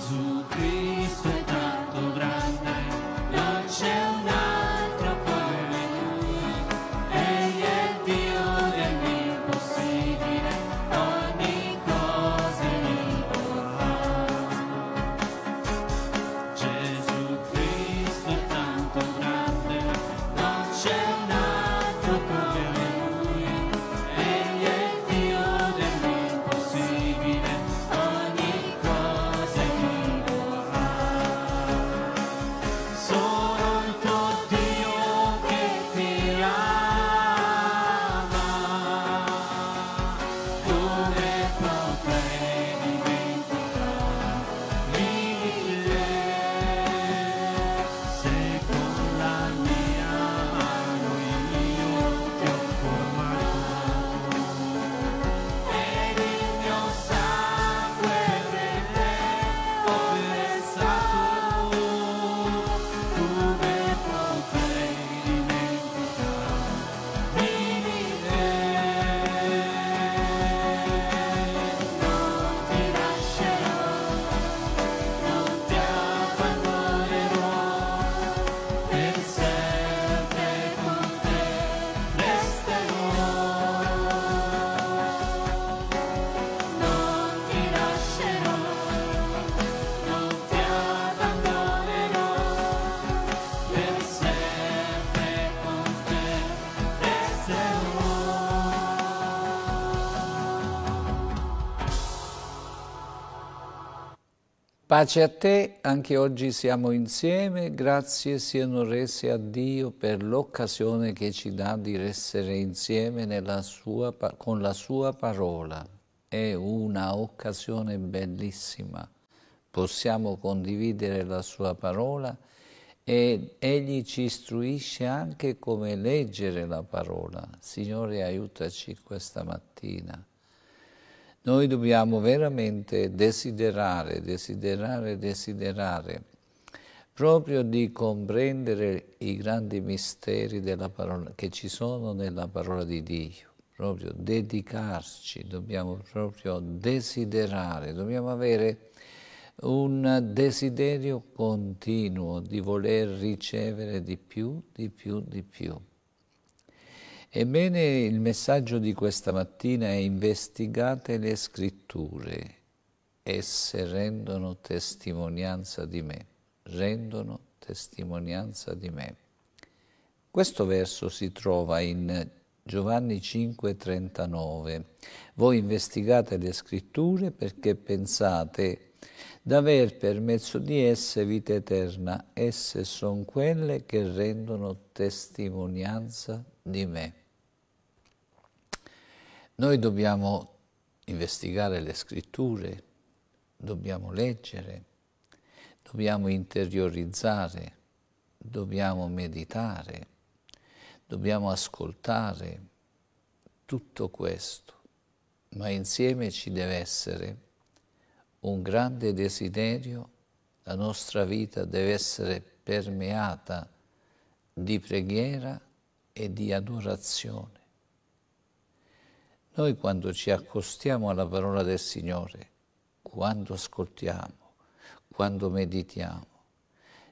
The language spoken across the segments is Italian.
Jesus Cristo. Pace a te, anche oggi siamo insieme, grazie siano rese a Dio per l'occasione che ci dà di essere insieme sua, con la sua parola. È una occasione bellissima. Possiamo condividere la sua parola e Egli ci istruisce anche come leggere la parola. Signore, aiutaci questa mattina noi dobbiamo veramente desiderare, desiderare, desiderare proprio di comprendere i grandi misteri parola, che ci sono nella parola di Dio, proprio dedicarci, dobbiamo proprio desiderare, dobbiamo avere un desiderio continuo di voler ricevere di più, di più, di più. Ebbene, il messaggio di questa mattina è investigate le scritture, esse rendono testimonianza di me, rendono testimonianza di me. Questo verso si trova in Giovanni 5:39. Voi investigate le scritture perché pensate d'aver per mezzo di esse vita eterna. Esse sono quelle che rendono testimonianza di me. Noi dobbiamo investigare le scritture, dobbiamo leggere, dobbiamo interiorizzare, dobbiamo meditare, dobbiamo ascoltare tutto questo, ma insieme ci deve essere un grande desiderio, la nostra vita deve essere permeata di preghiera e di adorazione. Noi quando ci accostiamo alla parola del Signore, quando ascoltiamo, quando meditiamo,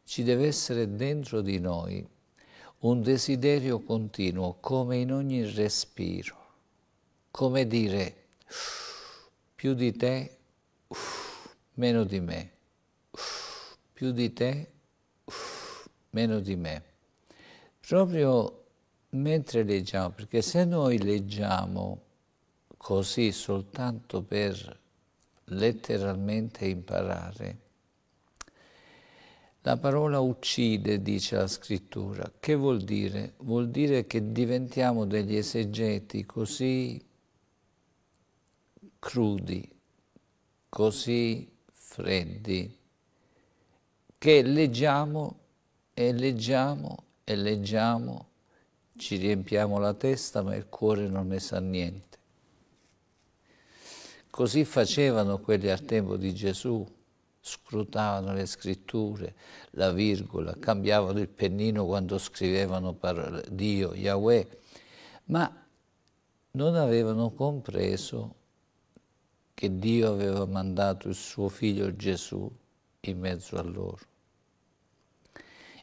ci deve essere dentro di noi un desiderio continuo, come in ogni respiro, come dire più di te, meno di me, più di te, meno di me. Proprio mentre leggiamo, perché se noi leggiamo così soltanto per letteralmente imparare. La parola uccide, dice la scrittura. Che vuol dire? Vuol dire che diventiamo degli esegeti così crudi, così freddi, che leggiamo e leggiamo e leggiamo, ci riempiamo la testa ma il cuore non ne sa niente. Così facevano quelli al tempo di Gesù, scrutavano le scritture, la virgola, cambiavano il pennino quando scrivevano Dio, Yahweh, ma non avevano compreso che Dio aveva mandato il suo figlio Gesù in mezzo a loro.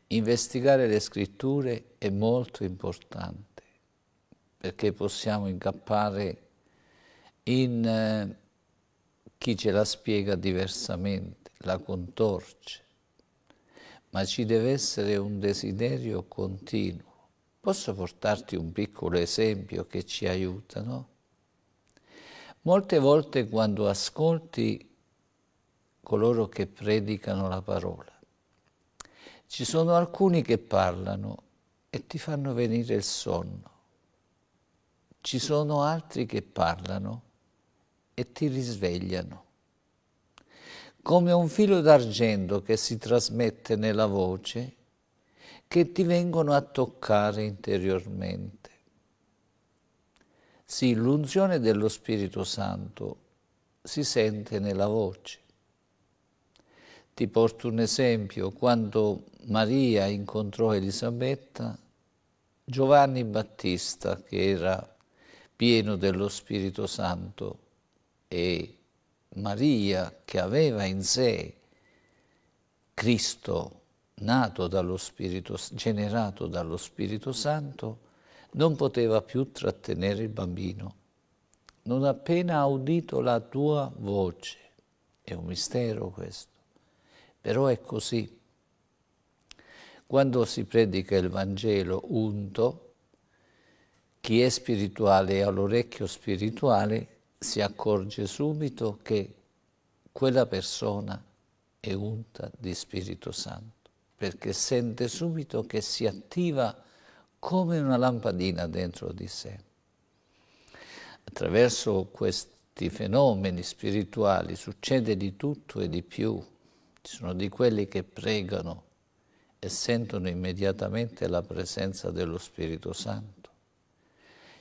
Investigare le scritture è molto importante perché possiamo incappare in eh, chi ce la spiega diversamente, la contorce, ma ci deve essere un desiderio continuo. Posso portarti un piccolo esempio che ci aiuta, no? Molte volte quando ascolti coloro che predicano la parola, ci sono alcuni che parlano e ti fanno venire il sonno. Ci sono altri che parlano e ti risvegliano. Come un filo d'argento che si trasmette nella voce, che ti vengono a toccare interiormente. Sì, l'unzione dello Spirito Santo si sente nella voce. Ti porto un esempio, quando Maria incontrò Elisabetta, Giovanni Battista, che era pieno dello Spirito Santo, e Maria che aveva in sé Cristo nato dallo Spirito, generato dallo Spirito Santo, non poteva più trattenere il bambino. Non appena ha udito la tua voce, è un mistero questo, però è così. Quando si predica il Vangelo unto, chi è spirituale e ha l'orecchio spirituale si accorge subito che quella persona è unta di Spirito Santo, perché sente subito che si attiva come una lampadina dentro di sé. Attraverso questi fenomeni spirituali succede di tutto e di più. Ci sono di quelli che pregano e sentono immediatamente la presenza dello Spirito Santo.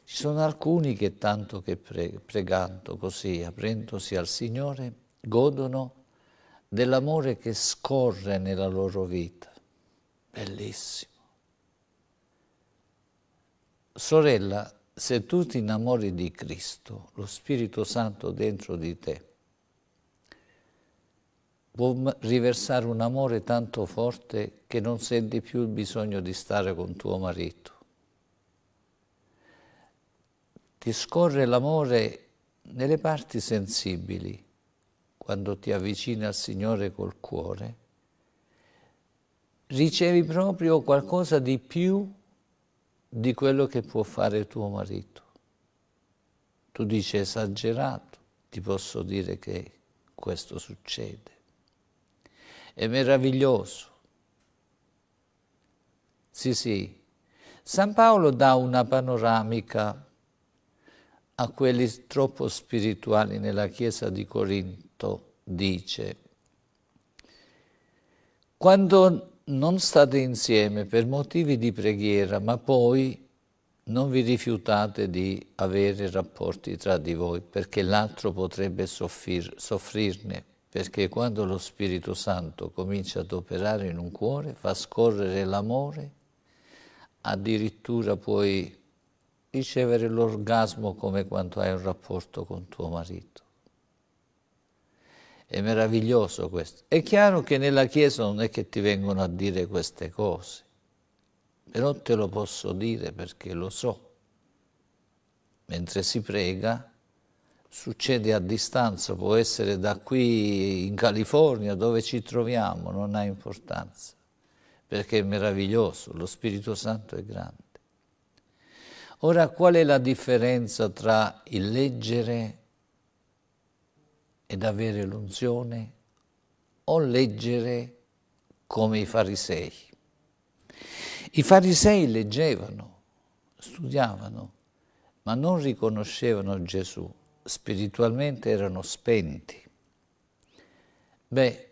Ci sono alcuni che tanto che pregando così, aprendosi al Signore, godono dell'amore che scorre nella loro vita. Bellissimo. Sorella, se tu ti innamori di Cristo, lo Spirito Santo dentro di te, può riversare un amore tanto forte che non senti più il bisogno di stare con tuo marito. Ti scorre l'amore nelle parti sensibili, quando ti avvicini al Signore col cuore, ricevi proprio qualcosa di più di quello che può fare tuo marito. Tu dici esagerato, ti posso dire che questo succede. È meraviglioso. Sì, sì. San Paolo dà una panoramica a quelli troppo spirituali nella chiesa di Corinto, dice, quando non state insieme per motivi di preghiera, ma poi non vi rifiutate di avere rapporti tra di voi, perché l'altro potrebbe soffrir, soffrirne, perché quando lo Spirito Santo comincia ad operare in un cuore, fa scorrere l'amore, addirittura puoi ricevere l'orgasmo come quando hai un rapporto con tuo marito. È meraviglioso questo. È chiaro che nella Chiesa non è che ti vengono a dire queste cose, però te lo posso dire perché lo so. Mentre si prega, succede a distanza, può essere da qui in California dove ci troviamo, non ha importanza, perché è meraviglioso, lo Spirito Santo è grande. Ora, qual è la differenza tra il leggere ed avere l'unzione o leggere come i farisei? I farisei leggevano, studiavano, ma non riconoscevano Gesù, spiritualmente erano spenti. Beh,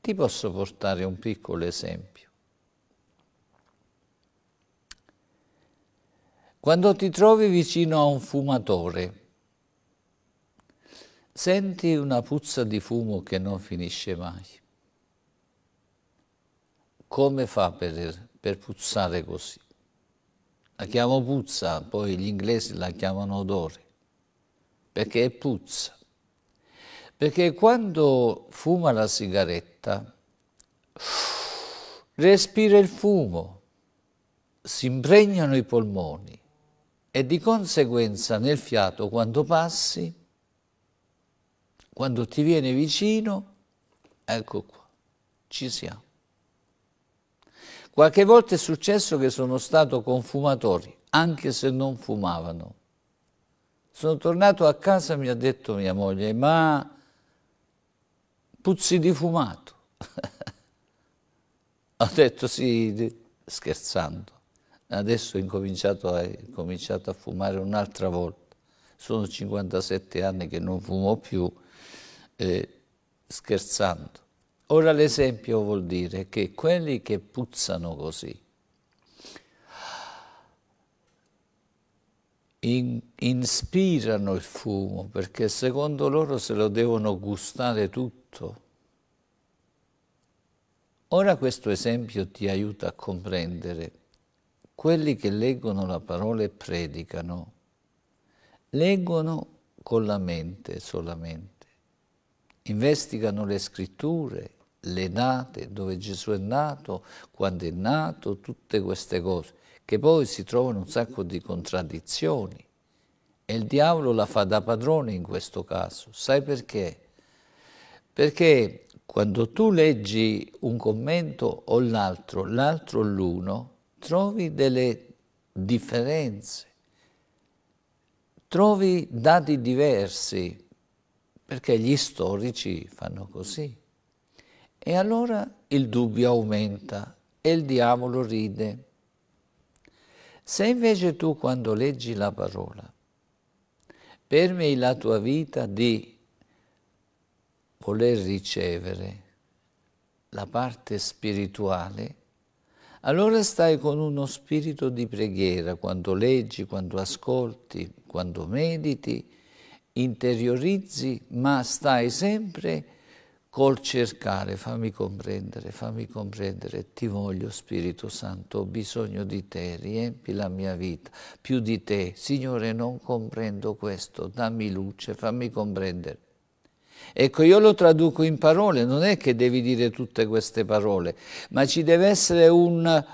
ti posso portare un piccolo esempio. Quando ti trovi vicino a un fumatore, senti una puzza di fumo che non finisce mai. Come fa per, per puzzare così? La chiamo puzza, poi gli inglesi la chiamano odore, perché è puzza. Perché quando fuma la sigaretta, respira il fumo, si impregnano i polmoni e di conseguenza nel fiato quando passi, quando ti viene vicino, ecco qua, ci siamo. Qualche volta è successo che sono stato con fumatori, anche se non fumavano. Sono tornato a casa mi ha detto mia moglie, ma puzzi di fumato. Ho detto sì, scherzando adesso ho incominciato a, cominciato a fumare un'altra volta. Sono 57 anni che non fumo più, eh, scherzando. Ora l'esempio vuol dire che quelli che puzzano così, in, ispirano il fumo perché secondo loro se lo devono gustare tutto. Ora questo esempio ti aiuta a comprendere quelli che leggono la parola e predicano, leggono con la mente solamente, investigano le scritture, le date, dove Gesù è nato, quando è nato, tutte queste cose, che poi si trovano un sacco di contraddizioni. E il diavolo la fa da padrone in questo caso. Sai perché? Perché quando tu leggi un commento o l'altro, l'altro l'uno, trovi delle differenze, trovi dati diversi, perché gli storici fanno così. E allora il dubbio aumenta e il diavolo ride. Se invece tu quando leggi la parola permei la tua vita di voler ricevere la parte spirituale, allora stai con uno spirito di preghiera quando leggi, quando ascolti, quando mediti, interiorizzi, ma stai sempre col cercare, fammi comprendere, fammi comprendere, ti voglio Spirito Santo, ho bisogno di te, riempi la mia vita, più di te, Signore non comprendo questo, dammi luce, fammi comprendere. Ecco, io lo traduco in parole, non è che devi dire tutte queste parole, ma ci deve essere un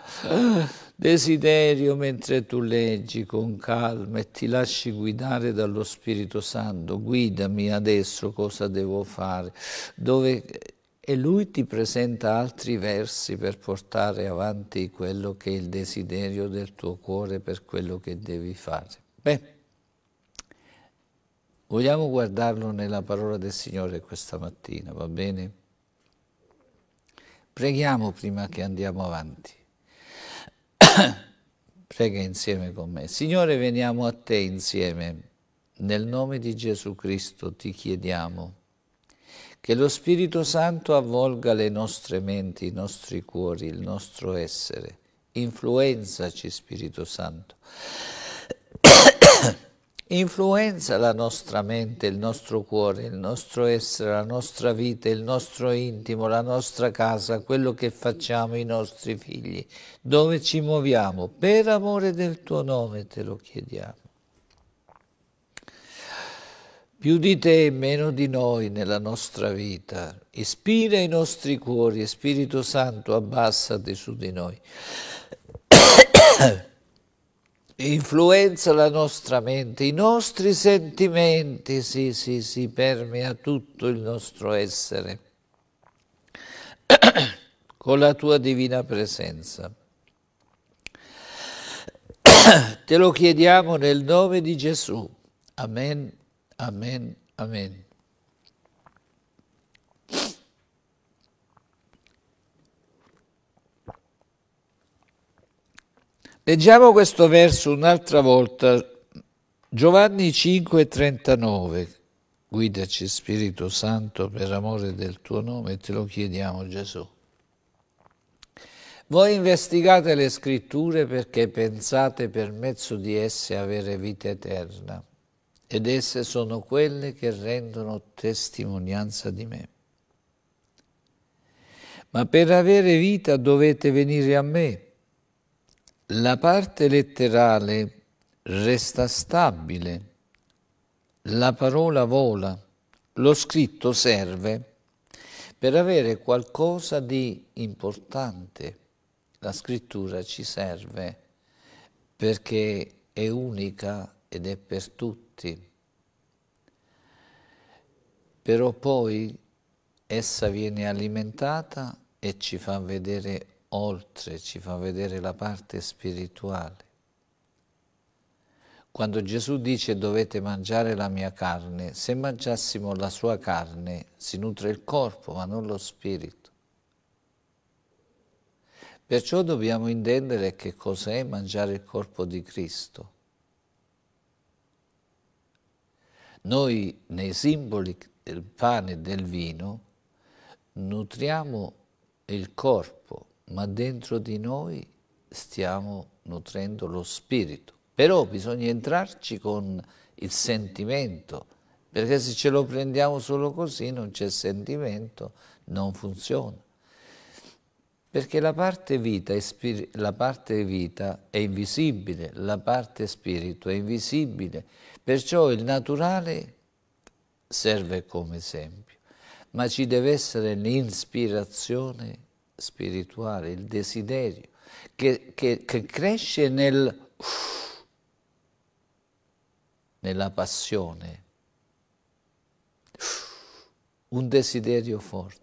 desiderio mentre tu leggi con calma e ti lasci guidare dallo Spirito Santo, guidami adesso cosa devo fare, dove... e lui ti presenta altri versi per portare avanti quello che è il desiderio del tuo cuore per quello che devi fare. Beh, vogliamo guardarlo nella parola del Signore questa mattina, va bene? Preghiamo prima che andiamo avanti. Prega insieme con me. Signore, veniamo a te insieme. Nel nome di Gesù Cristo ti chiediamo che lo Spirito Santo avvolga le nostre menti, i nostri cuori, il nostro essere. Influenzaci, Spirito Santo influenza la nostra mente, il nostro cuore, il nostro essere, la nostra vita, il nostro intimo, la nostra casa, quello che facciamo, i nostri figli, dove ci muoviamo. Per amore del tuo nome te lo chiediamo. Più di te e meno di noi nella nostra vita. Ispira i nostri cuori, Spirito Santo, abbassati su di noi influenza la nostra mente, i nostri sentimenti, sì, sì, sì, permea tutto il nostro essere con la tua divina presenza. Te lo chiediamo nel nome di Gesù. Amen, amen, amen. Leggiamo questo verso un'altra volta, Giovanni 5,39. Guidaci Spirito Santo per amore del tuo nome, te lo chiediamo Gesù. Voi investigate le scritture perché pensate per mezzo di esse avere vita eterna ed esse sono quelle che rendono testimonianza di me. Ma per avere vita dovete venire a me la parte letterale resta stabile, la parola vola, lo scritto serve per avere qualcosa di importante. La scrittura ci serve perché è unica ed è per tutti. Però poi essa viene alimentata e ci fa vedere oltre, ci fa vedere la parte spirituale. Quando Gesù dice dovete mangiare la mia carne, se mangiassimo la sua carne si nutre il corpo ma non lo spirito. Perciò dobbiamo intendere che cos'è mangiare il corpo di Cristo. Noi nei simboli del pane e del vino nutriamo il corpo, ma dentro di noi stiamo nutrendo lo spirito. Però bisogna entrarci con il sentimento, perché se ce lo prendiamo solo così non c'è sentimento, non funziona. Perché la parte, vita è la parte vita è invisibile, la parte spirito è invisibile, perciò il naturale serve come esempio, ma ci deve essere l'ispirazione spirituale, il desiderio, che, che, che cresce nel, nella passione, un desiderio forte.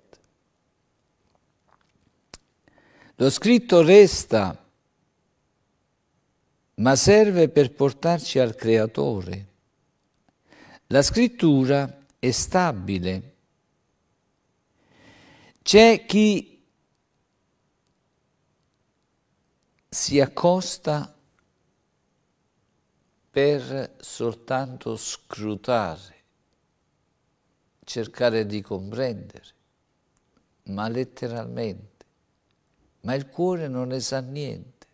Lo scritto resta, ma serve per portarci al Creatore. La scrittura è stabile C'è chi si accosta per soltanto scrutare, cercare di comprendere, ma letteralmente, ma il cuore non ne sa niente.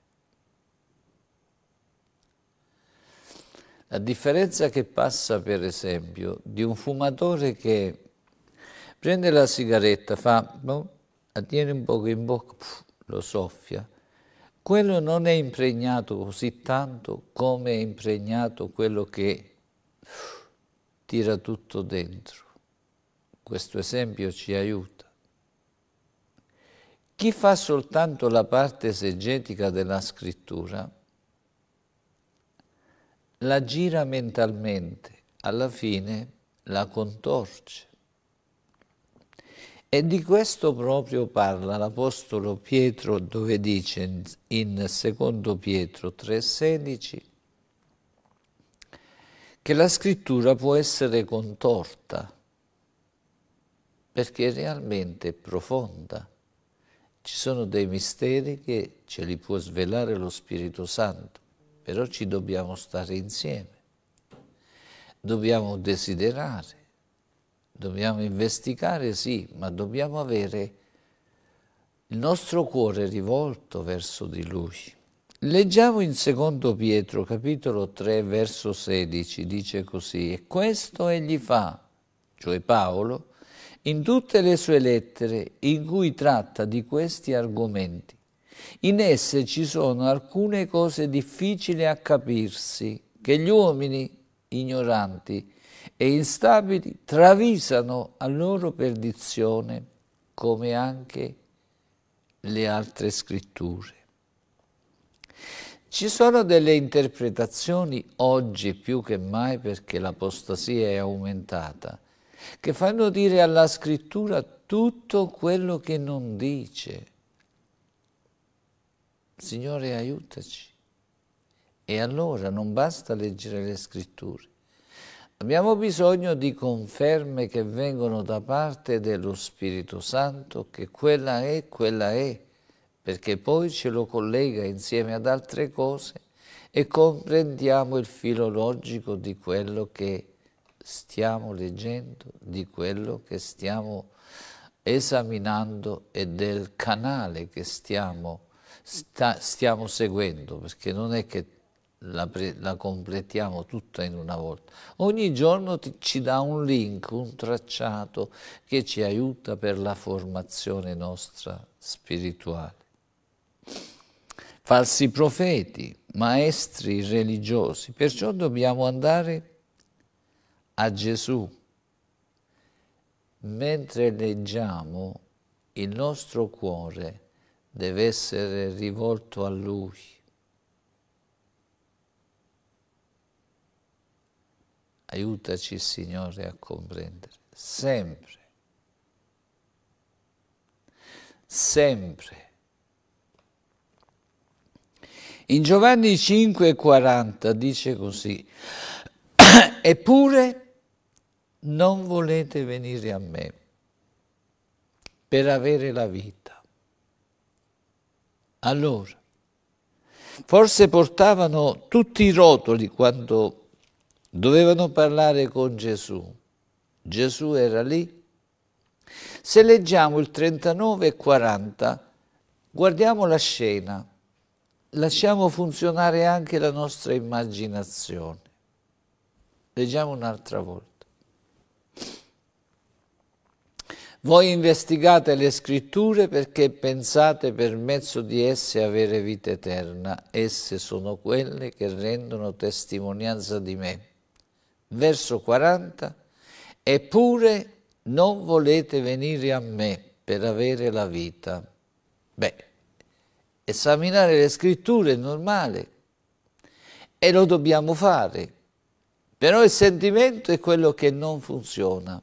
La differenza che passa, per esempio, di un fumatore che prende la sigaretta, fa, no? la tiene un poco in bocca, pff, lo soffia, quello non è impregnato così tanto come è impregnato quello che tira tutto dentro. Questo esempio ci aiuta. Chi fa soltanto la parte esegetica della scrittura la gira mentalmente, alla fine la contorce. E di questo proprio parla l'Apostolo Pietro dove dice in secondo Pietro 3,16 che la scrittura può essere contorta perché realmente è profonda. Ci sono dei misteri che ce li può svelare lo Spirito Santo, però ci dobbiamo stare insieme, dobbiamo desiderare Dobbiamo investigare, sì, ma dobbiamo avere il nostro cuore rivolto verso di Lui. Leggiamo in secondo Pietro, capitolo 3, verso 16, dice così, e questo egli fa, cioè Paolo, in tutte le sue lettere in cui tratta di questi argomenti. In esse ci sono alcune cose difficili a capirsi, che gli uomini ignoranti e instabili travisano a loro perdizione come anche le altre scritture. Ci sono delle interpretazioni oggi più che mai perché l'apostasia è aumentata, che fanno dire alla scrittura tutto quello che non dice. Signore aiutaci. E allora non basta leggere le scritture, Abbiamo bisogno di conferme che vengono da parte dello Spirito Santo che quella è, quella è, perché poi ce lo collega insieme ad altre cose e comprendiamo il filo logico di quello che stiamo leggendo, di quello che stiamo esaminando e del canale che stiamo, sta, stiamo seguendo, perché non è che la, la, completiamo tutta in una volta. Ogni giorno ti, ci dà un link, un tracciato che ci aiuta per la formazione nostra spirituale. Falsi profeti, maestri religiosi, perciò dobbiamo andare a Gesù. Mentre leggiamo, il nostro cuore deve essere rivolto a Lui Aiutaci, Signore, a comprendere sempre, sempre. In Giovanni 5,40 dice così, eppure non volete venire a me per avere la vita. Allora, forse portavano tutti i rotoli quando Dovevano parlare con Gesù. Gesù era lì. Se leggiamo il 39 e 40, guardiamo la scena, lasciamo funzionare anche la nostra immaginazione. Leggiamo un'altra volta. Voi investigate le scritture perché pensate per mezzo di esse avere vita eterna. Esse sono quelle che rendono testimonianza di me verso 40, eppure non volete venire a me per avere la vita. Beh, esaminare le scritture è normale e lo dobbiamo fare, però il sentimento è quello che non funziona.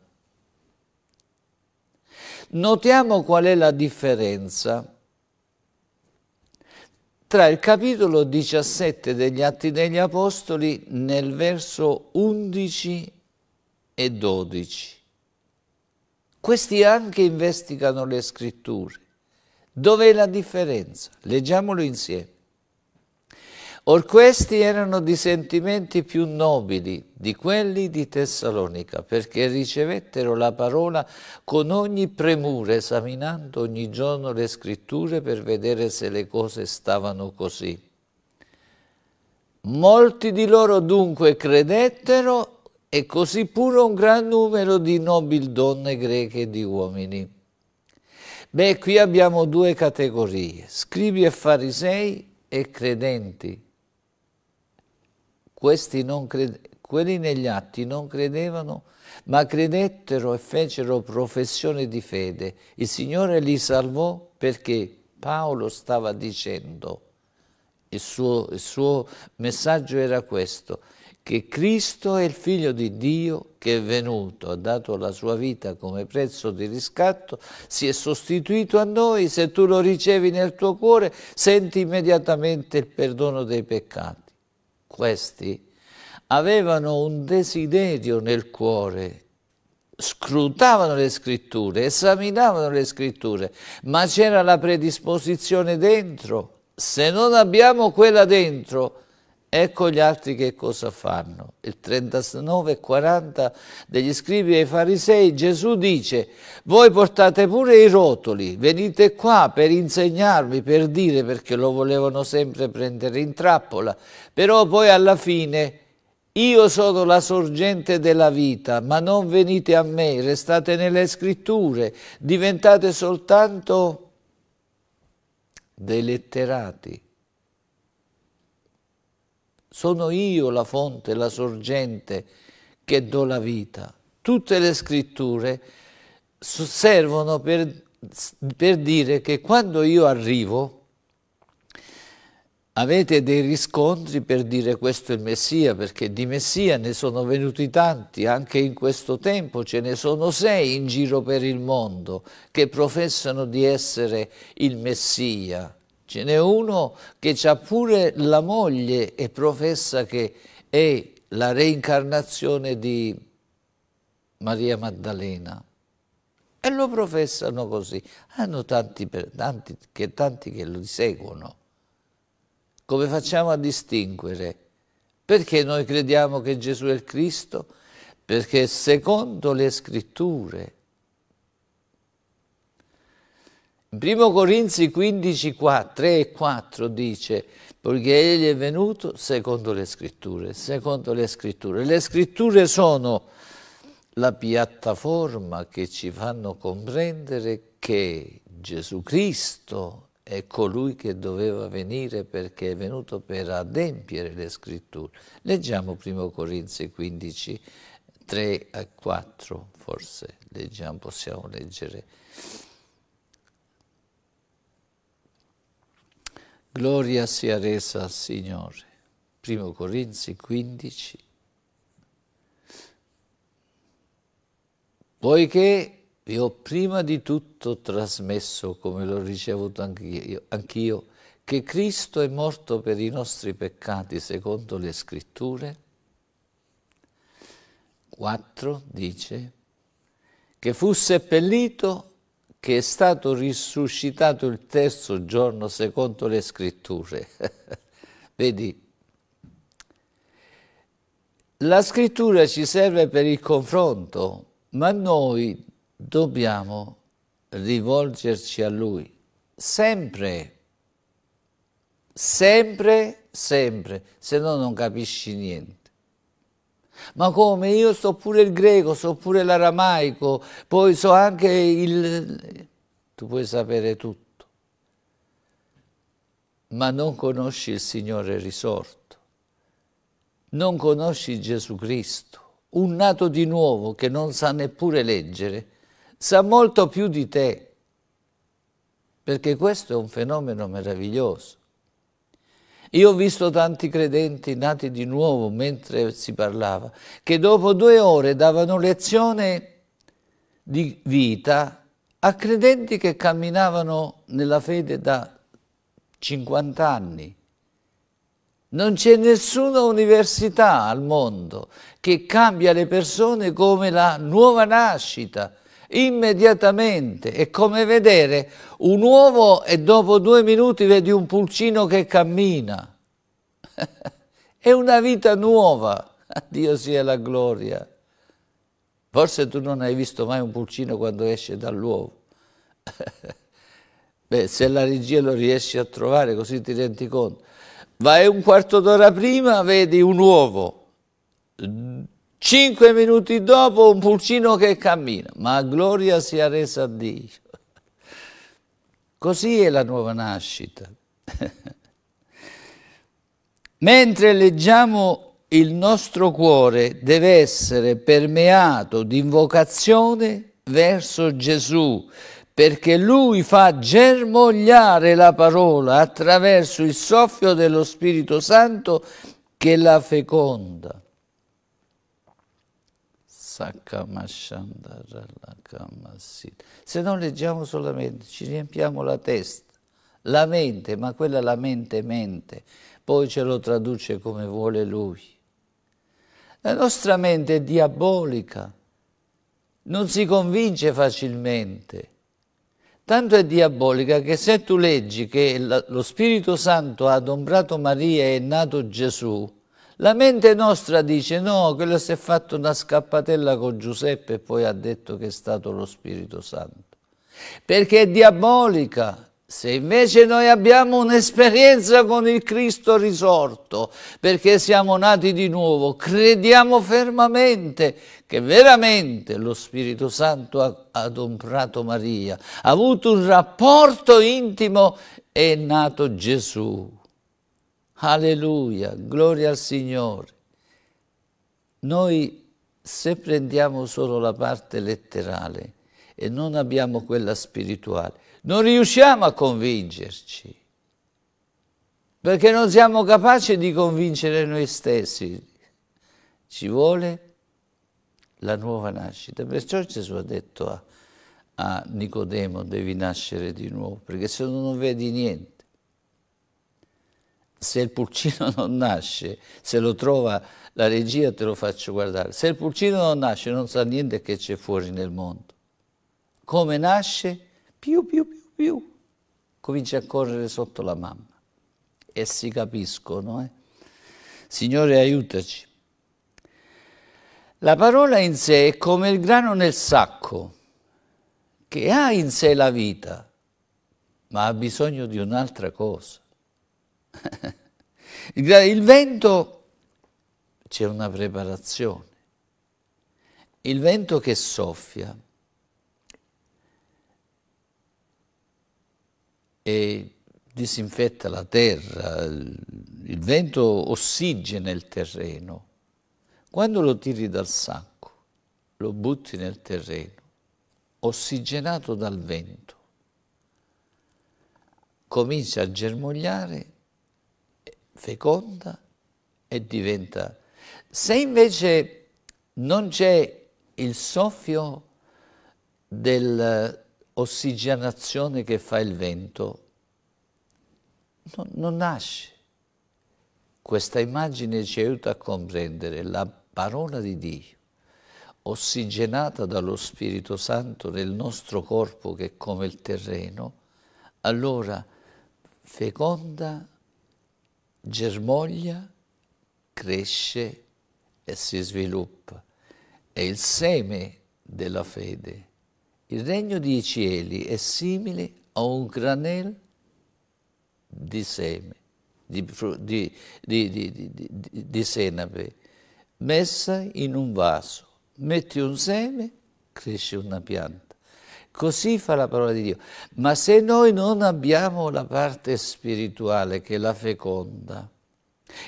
Notiamo qual è la differenza tra il capitolo 17 degli Atti degli Apostoli nel verso 11 e 12. Questi anche investigano le scritture. Dov'è la differenza? Leggiamolo insieme. Or questi erano di sentimenti più nobili di quelli di Tessalonica, perché ricevettero la parola con ogni premura, esaminando ogni giorno le scritture per vedere se le cose stavano così. Molti di loro dunque credettero e così pure un gran numero di nobili donne greche e di uomini. Beh, qui abbiamo due categorie, scribi e farisei e credenti. Questi non crede, quelli negli atti non credevano, ma credettero e fecero professione di fede. Il Signore li salvò perché Paolo stava dicendo, il suo, il suo messaggio era questo, che Cristo è il figlio di Dio che è venuto, ha dato la sua vita come prezzo di riscatto, si è sostituito a noi, se tu lo ricevi nel tuo cuore senti immediatamente il perdono dei peccati questi avevano un desiderio nel cuore, scrutavano le scritture, esaminavano le scritture, ma c'era la predisposizione dentro. Se non abbiamo quella dentro, Ecco gli altri che cosa fanno. Il 39 e 40 degli scribi e farisei Gesù dice voi portate pure i rotoli, venite qua per insegnarvi, per dire perché lo volevano sempre prendere in trappola, però poi alla fine io sono la sorgente della vita, ma non venite a me, restate nelle scritture, diventate soltanto dei letterati sono io la fonte, la sorgente che do la vita. Tutte le scritture servono per, per dire che quando io arrivo avete dei riscontri per dire questo è il Messia, perché di Messia ne sono venuti tanti, anche in questo tempo ce ne sono sei in giro per il mondo che professano di essere il Messia. Ce n'è uno che ha pure la moglie e professa che è la reincarnazione di Maria Maddalena. E lo professano così. Hanno tanti, tanti, che, tanti che lo seguono. Come facciamo a distinguere? Perché noi crediamo che Gesù è il Cristo? Perché secondo le scritture In 1 Corinzi 15, 4, 3 e 4 dice, poiché egli è venuto secondo le scritture, secondo le scritture. Le scritture sono la piattaforma che ci fanno comprendere che Gesù Cristo è colui che doveva venire perché è venuto per adempiere le scritture. Leggiamo 1 Corinzi 15, 3 e 4, forse leggiamo, possiamo leggere. Gloria sia resa al Signore. Primo Corinzi 15. Poiché vi ho prima di tutto trasmesso, come l'ho ricevuto anch'io, anch'io, che Cristo è morto per i nostri peccati secondo le scritture. 4 dice che fu seppellito che è stato risuscitato il terzo giorno secondo le scritture. Vedi, la scrittura ci serve per il confronto, ma noi dobbiamo rivolgerci a Lui, sempre, sempre, sempre, se no non capisci niente. Ma come? Io so pure il greco, so pure l'aramaico, poi so anche il... Tu puoi sapere tutto, ma non conosci il Signore risorto, non conosci Gesù Cristo, un nato di nuovo che non sa neppure leggere, sa molto più di te, perché questo è un fenomeno meraviglioso. Io ho visto tanti credenti nati di nuovo mentre si parlava, che dopo due ore davano lezione di vita a credenti che camminavano nella fede da 50 anni. Non c'è nessuna università al mondo che cambia le persone come la nuova nascita. Immediatamente. È come vedere un uovo e dopo due minuti vedi un pulcino che cammina. È una vita nuova, a Dio sia la gloria. Forse tu non hai visto mai un pulcino quando esce dall'uovo. Beh, se la regia lo riesci a trovare così ti rendi conto. Vai un quarto d'ora prima, vedi un uovo. Cinque minuti dopo un pulcino che cammina. Ma gloria sia resa a Dio. Così è la nuova nascita. Mentre leggiamo il nostro cuore deve essere permeato di invocazione verso Gesù, perché Lui fa germogliare la parola attraverso il soffio dello Spirito Santo che la feconda. Se non leggiamo solamente, ci riempiamo la testa, la mente, ma quella la mente mente, poi ce lo traduce come vuole Lui. La nostra mente è diabolica, non si convince facilmente. Tanto è diabolica che se tu leggi che lo Spirito Santo ha adombrato Maria e è nato Gesù, la mente nostra dice no, quello si è fatto una scappatella con Giuseppe e poi ha detto che è stato lo Spirito Santo. Perché è diabolica, se invece noi abbiamo un'esperienza con il Cristo risorto, perché siamo nati di nuovo, crediamo fermamente che veramente lo Spirito Santo ha adombrato Maria, ha avuto un rapporto intimo e è nato Gesù. Alleluia, gloria al Signore. Noi se prendiamo solo la parte letterale e non abbiamo quella spirituale, non riusciamo a convincerci, perché non siamo capaci di convincere noi stessi. Ci vuole la nuova nascita. Perciò Gesù ha detto a, a Nicodemo, devi nascere di nuovo, perché se no non vedi niente. Se il pulcino non nasce, se lo trova la regia te lo faccio guardare. Se il pulcino non nasce non sa niente che c'è fuori nel mondo. Come nasce? più più più più, comincia a correre sotto la mamma e si capiscono. Eh? Signore aiutaci. La parola in sé è come il grano nel sacco, che ha in sé la vita, ma ha bisogno di un'altra cosa. il vento c'è una preparazione. Il vento che soffia e disinfetta la terra, il vento ossigena il terreno. Quando lo tiri dal sacco, lo butti nel terreno, ossigenato dal vento, comincia a germogliare, feconda e diventa... Se invece non c'è il soffio del ossigenazione che fa il vento non, non nasce. Questa immagine ci aiuta a comprendere la parola di Dio, ossigenata dallo Spirito Santo nel nostro corpo che è come il terreno, allora feconda, germoglia, cresce e si sviluppa. È il seme della fede il regno dei cieli è simile a un granel di seme, di, di, di, di, senape, messa in un vaso. Metti un seme, cresce una pianta. Così fa la parola di Dio. Ma se noi non abbiamo la parte spirituale che la feconda,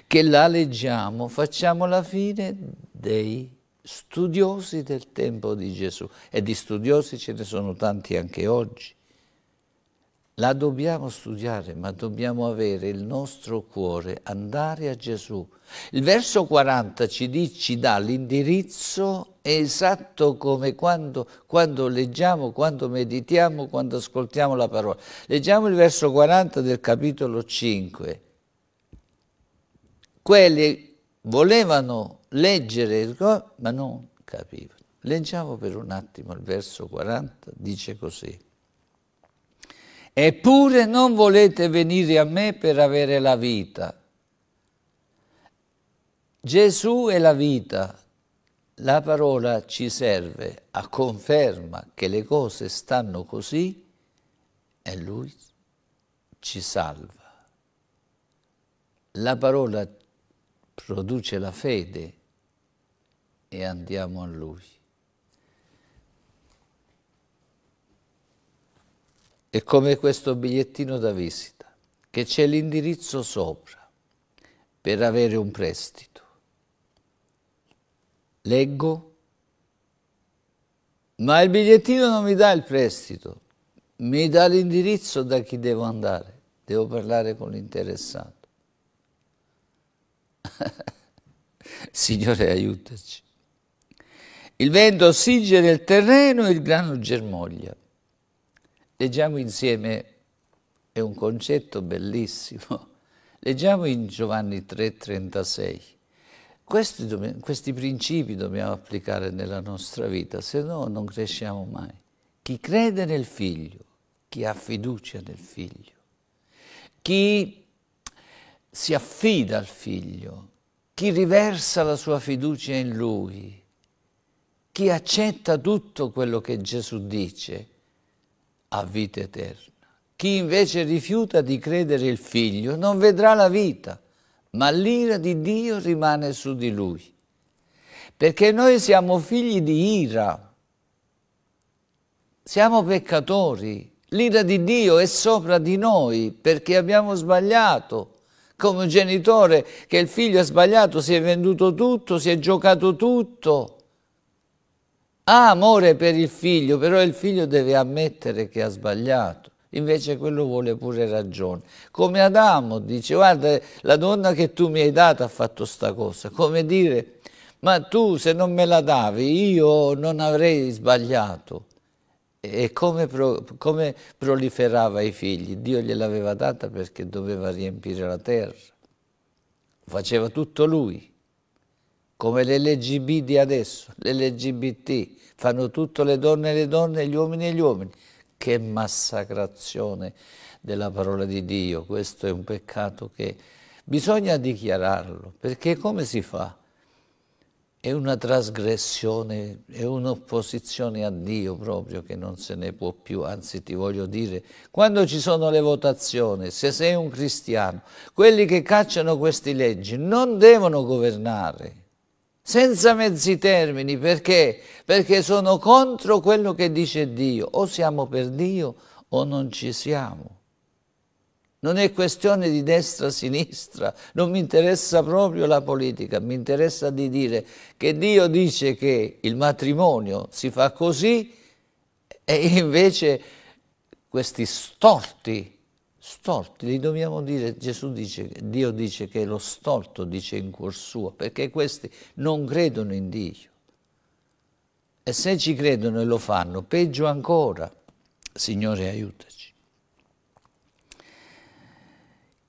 che la leggiamo, facciamo la fine dei studiosi del tempo di Gesù e di studiosi ce ne sono tanti anche oggi. La dobbiamo studiare, ma dobbiamo avere il nostro cuore, andare a Gesù. Il verso 40 ci, dice, ci dà l'indirizzo esatto come quando, quando leggiamo, quando meditiamo, quando ascoltiamo la parola. Leggiamo il verso 40 del capitolo 5. Quelli volevano leggere, ma non capivano. Leggiamo per un attimo il verso 40, dice così. Eppure non volete venire a me per avere la vita. Gesù è la vita. La parola ci serve a conferma che le cose stanno così e Lui ci salva. La parola produce la fede e andiamo a Lui. È come questo bigliettino da visita, che c'è l'indirizzo sopra per avere un prestito. Leggo, ma il bigliettino non mi dà il prestito, mi dà l'indirizzo da chi devo andare, devo parlare con l'interessato. Signore aiutaci. Il vento ossigena il terreno e il grano germoglia. Leggiamo insieme, è un concetto bellissimo, leggiamo in Giovanni 3,36. Questi, questi principi dobbiamo applicare nella nostra vita, se no non cresciamo mai. Chi crede nel figlio, chi ha fiducia nel figlio, chi si affida al figlio, chi riversa la sua fiducia in lui, chi accetta tutto quello che Gesù dice, ha vita eterna. Chi invece rifiuta di credere il figlio non vedrà la vita, ma l'ira di Dio rimane su di lui. Perché noi siamo figli di ira, siamo peccatori, l'ira di Dio è sopra di noi perché abbiamo sbagliato. Come un genitore che il figlio ha sbagliato, si è venduto tutto, si è giocato tutto ha amore per il figlio, però il figlio deve ammettere che ha sbagliato. Invece quello vuole pure ragione. Come Adamo dice, guarda, la donna che tu mi hai dato ha fatto sta cosa. Come dire, ma tu se non me la davi io non avrei sbagliato. E come, pro, come proliferava i figli? Dio gliel'aveva data perché doveva riempire la terra. Faceva tutto lui come l'LGB di adesso, l'LGBT, fanno tutto le donne e le donne, gli uomini e gli uomini. Che massacrazione della parola di Dio, questo è un peccato che bisogna dichiararlo, perché come si fa? È una trasgressione, è un'opposizione a Dio proprio che non se ne può più, anzi ti voglio dire, quando ci sono le votazioni, se sei un cristiano, quelli che cacciano queste leggi non devono governare, senza mezzi termini, perché? Perché sono contro quello che dice Dio, o siamo per Dio o non ci siamo. Non è questione di destra-sinistra, non mi interessa proprio la politica, mi interessa di dire che Dio dice che il matrimonio si fa così e invece questi storti storti, li dobbiamo dire, Gesù dice, Dio dice che lo storto dice in cuor suo, perché questi non credono in Dio. E se ci credono e lo fanno, peggio ancora, Signore aiutaci.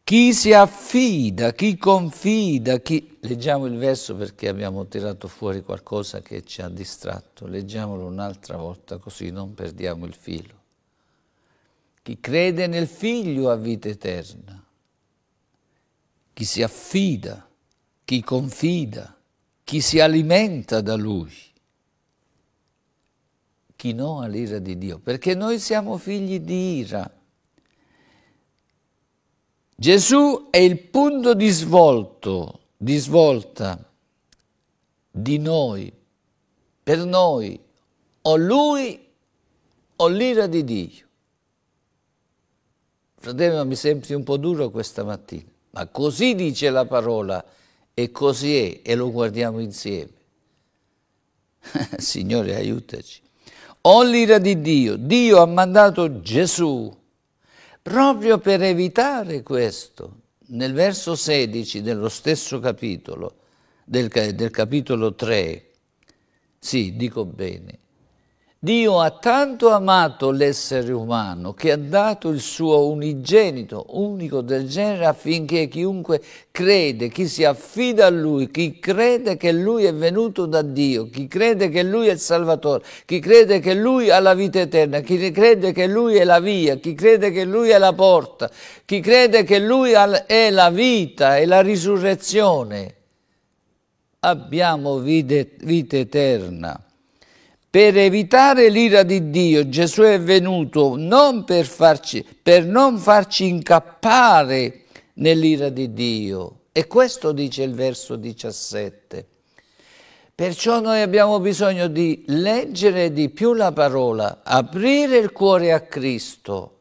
Chi si affida, chi confida, chi... Leggiamo il verso perché abbiamo tirato fuori qualcosa che ci ha distratto, leggiamolo un'altra volta così non perdiamo il filo. Chi crede nel Figlio ha vita eterna. Chi si affida, chi confida, chi si alimenta da Lui. Chi no ha l'ira di Dio, perché noi siamo figli di ira. Gesù è il punto di svolto, di svolta di noi, per noi, o Lui o l'ira di Dio. Fratello, mi sembri un po' duro questa mattina, ma così dice la parola e così è e lo guardiamo insieme. Signore, aiutaci. Ho l'ira di Dio. Dio ha mandato Gesù proprio per evitare questo. Nel verso 16 dello stesso capitolo, del, del capitolo 3, sì, dico bene, Dio ha tanto amato l'essere umano che ha dato il suo unigenito, unico del genere, affinché chiunque crede, chi si affida a Lui, chi crede che Lui è venuto da Dio, chi crede che Lui è il Salvatore, chi crede che Lui ha la vita eterna, chi crede che Lui è la via, chi crede che Lui è la porta, chi crede che Lui è la vita e la risurrezione, abbiamo vita, eterna. Per evitare l'ira di Dio Gesù è venuto non per, farci, per non farci incappare nell'ira di Dio. E questo dice il verso 17. Perciò noi abbiamo bisogno di leggere di più la parola, aprire il cuore a Cristo.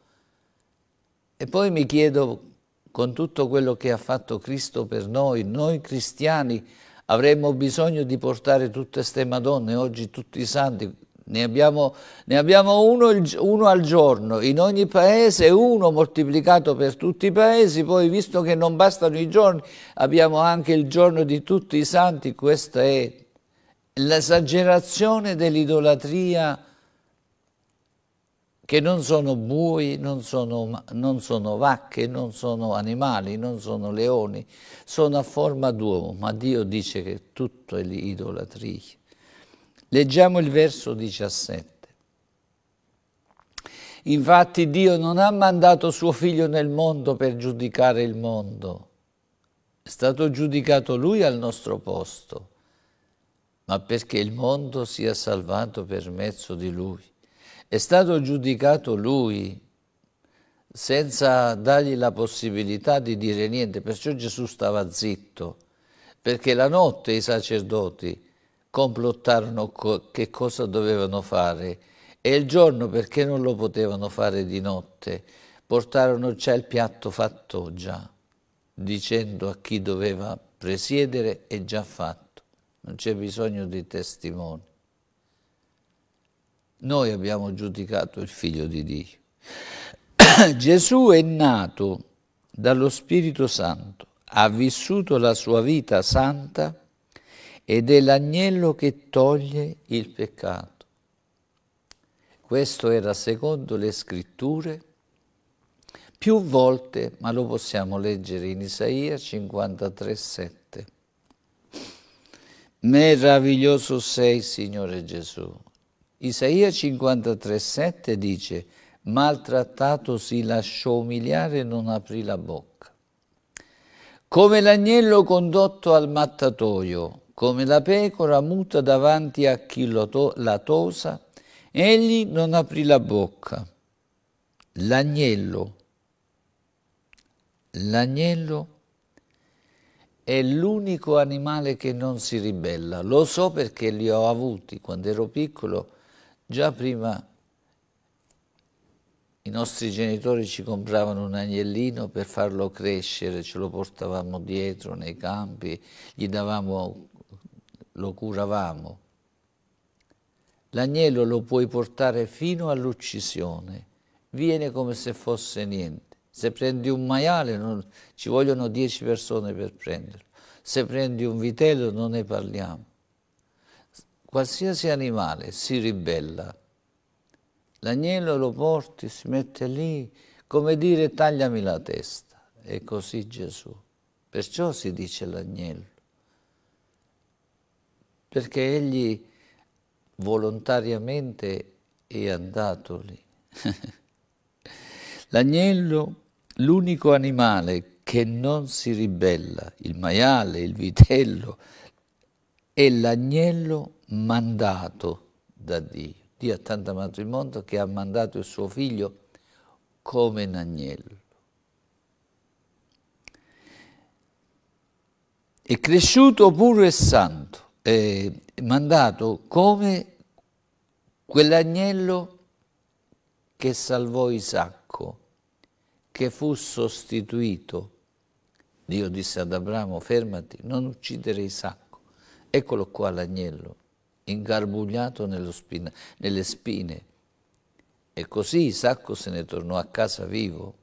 E poi mi chiedo, con tutto quello che ha fatto Cristo per noi, noi cristiani, avremmo bisogno di portare tutte queste Madonne, oggi tutti i santi, ne abbiamo, ne abbiamo uno, uno, al giorno, in ogni paese uno moltiplicato per tutti i paesi, poi visto che non bastano i giorni, abbiamo anche il giorno di tutti i santi, questa è l'esagerazione dell'idolatria che non sono bui, non sono, non sono, vacche, non sono animali, non sono leoni, sono a forma d'uomo, ma Dio dice che tutto è l'idolatria. Leggiamo il verso 17. Infatti Dio non ha mandato suo figlio nel mondo per giudicare il mondo, è stato giudicato lui al nostro posto, ma perché il mondo sia salvato per mezzo di lui. È stato giudicato lui senza dargli la possibilità di dire niente, perciò Gesù stava zitto, perché la notte i sacerdoti complottarono che cosa dovevano fare e il giorno perché non lo potevano fare di notte, portarono già il piatto fatto già, dicendo a chi doveva presiedere è già fatto, non c'è bisogno di testimoni. Noi abbiamo giudicato il figlio di Dio. Gesù è nato dallo Spirito Santo, ha vissuto la sua vita santa ed è l'agnello che toglie il peccato. Questo era secondo le scritture più volte, ma lo possiamo leggere in Isaia 53, 7. Meraviglioso sei, Signore Gesù, Isaia 53,7 dice maltrattato si lasciò umiliare e non aprì la bocca. Come l'agnello condotto al mattatoio, come la pecora muta davanti a chi la tosa, egli non aprì la bocca. L'agnello, l'agnello è l'unico animale che non si ribella. Lo so perché li ho avuti quando ero piccolo Già prima i nostri genitori ci compravano un agnellino per farlo crescere, ce lo portavamo dietro nei campi, davamo, lo curavamo. L'agnello lo puoi portare fino all'uccisione, viene come se fosse niente. Se prendi un maiale non, ci vogliono dieci persone per prenderlo, se prendi un vitello non ne parliamo qualsiasi animale si ribella. L'agnello lo porti, si mette lì, come dire tagliami la testa. E così Gesù. Perciò si dice l'agnello. Perché egli volontariamente è andato lì. L'agnello, l'unico animale che non si ribella, il maiale, il vitello, è l'agnello mandato da Dio. Dio ha tanto amato il mondo che ha mandato il suo figlio come un agnello. È cresciuto puro e santo, è mandato come quell'agnello che salvò Isacco, che fu sostituito. Dio disse ad Abramo, fermati, non uccidere Isacco. Eccolo qua l'agnello ingarbugliato spina, nelle spine. E così Isacco se ne tornò a casa vivo.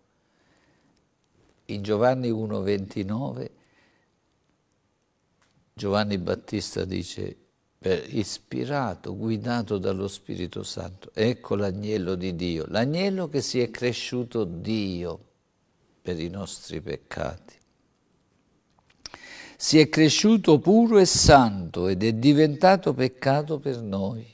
In Giovanni 1,29 Giovanni Battista dice ispirato, guidato dallo Spirito Santo. Ecco l'agnello di Dio, l'agnello che si è cresciuto Dio per i nostri peccati. Si è cresciuto puro e santo ed è diventato peccato per noi.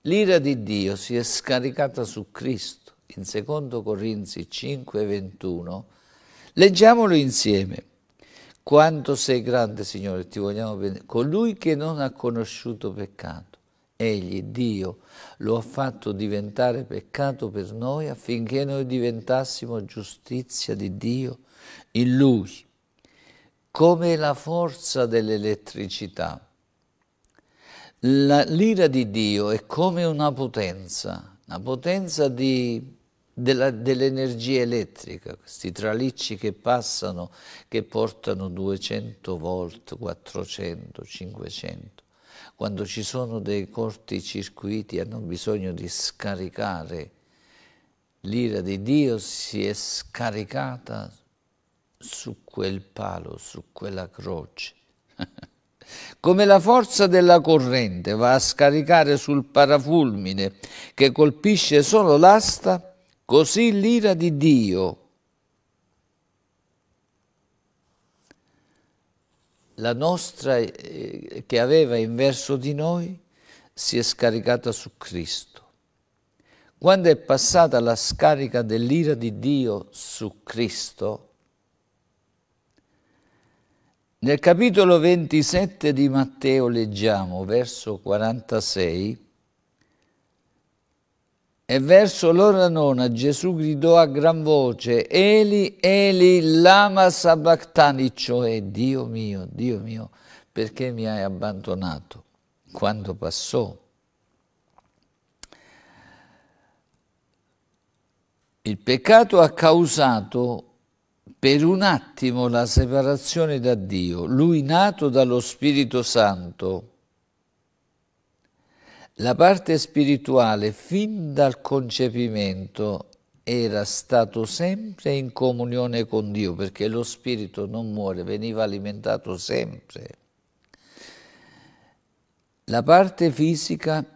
L'ira di Dio si è scaricata su Cristo. In 2 Corinzi 5, 21. Leggiamolo insieme. Quanto sei grande, Signore, ti vogliamo bene. Colui che non ha conosciuto peccato, egli, Dio, lo ha fatto diventare peccato per noi affinché noi diventassimo giustizia di Dio in Lui, come la forza dell'elettricità. L'ira di Dio è come una potenza, una potenza dell'energia elettrica, questi tralicci che passano, che portano 200 volt, 400, 500. Quando ci sono dei corti circuiti hanno bisogno di scaricare. L'ira di Dio si è scaricata su quel palo, su quella croce. Come la forza della corrente va a scaricare sul parafulmine che colpisce solo l'asta, Così l'ira di Dio, la nostra eh, che aveva in verso di noi, si è scaricata su Cristo. Quando è passata la scarica dell'ira di Dio su Cristo, nel capitolo 27 di Matteo leggiamo, verso 46, e verso l'ora nona Gesù gridò a gran voce, Eli, Eli, lama sabachthani, cioè Dio mio, Dio mio, perché mi hai abbandonato? Quando passò il peccato ha causato per un attimo la separazione da Dio, lui nato dallo Spirito Santo, la parte spirituale fin dal concepimento era stato sempre in comunione con Dio perché lo spirito non muore, veniva alimentato sempre. La parte fisica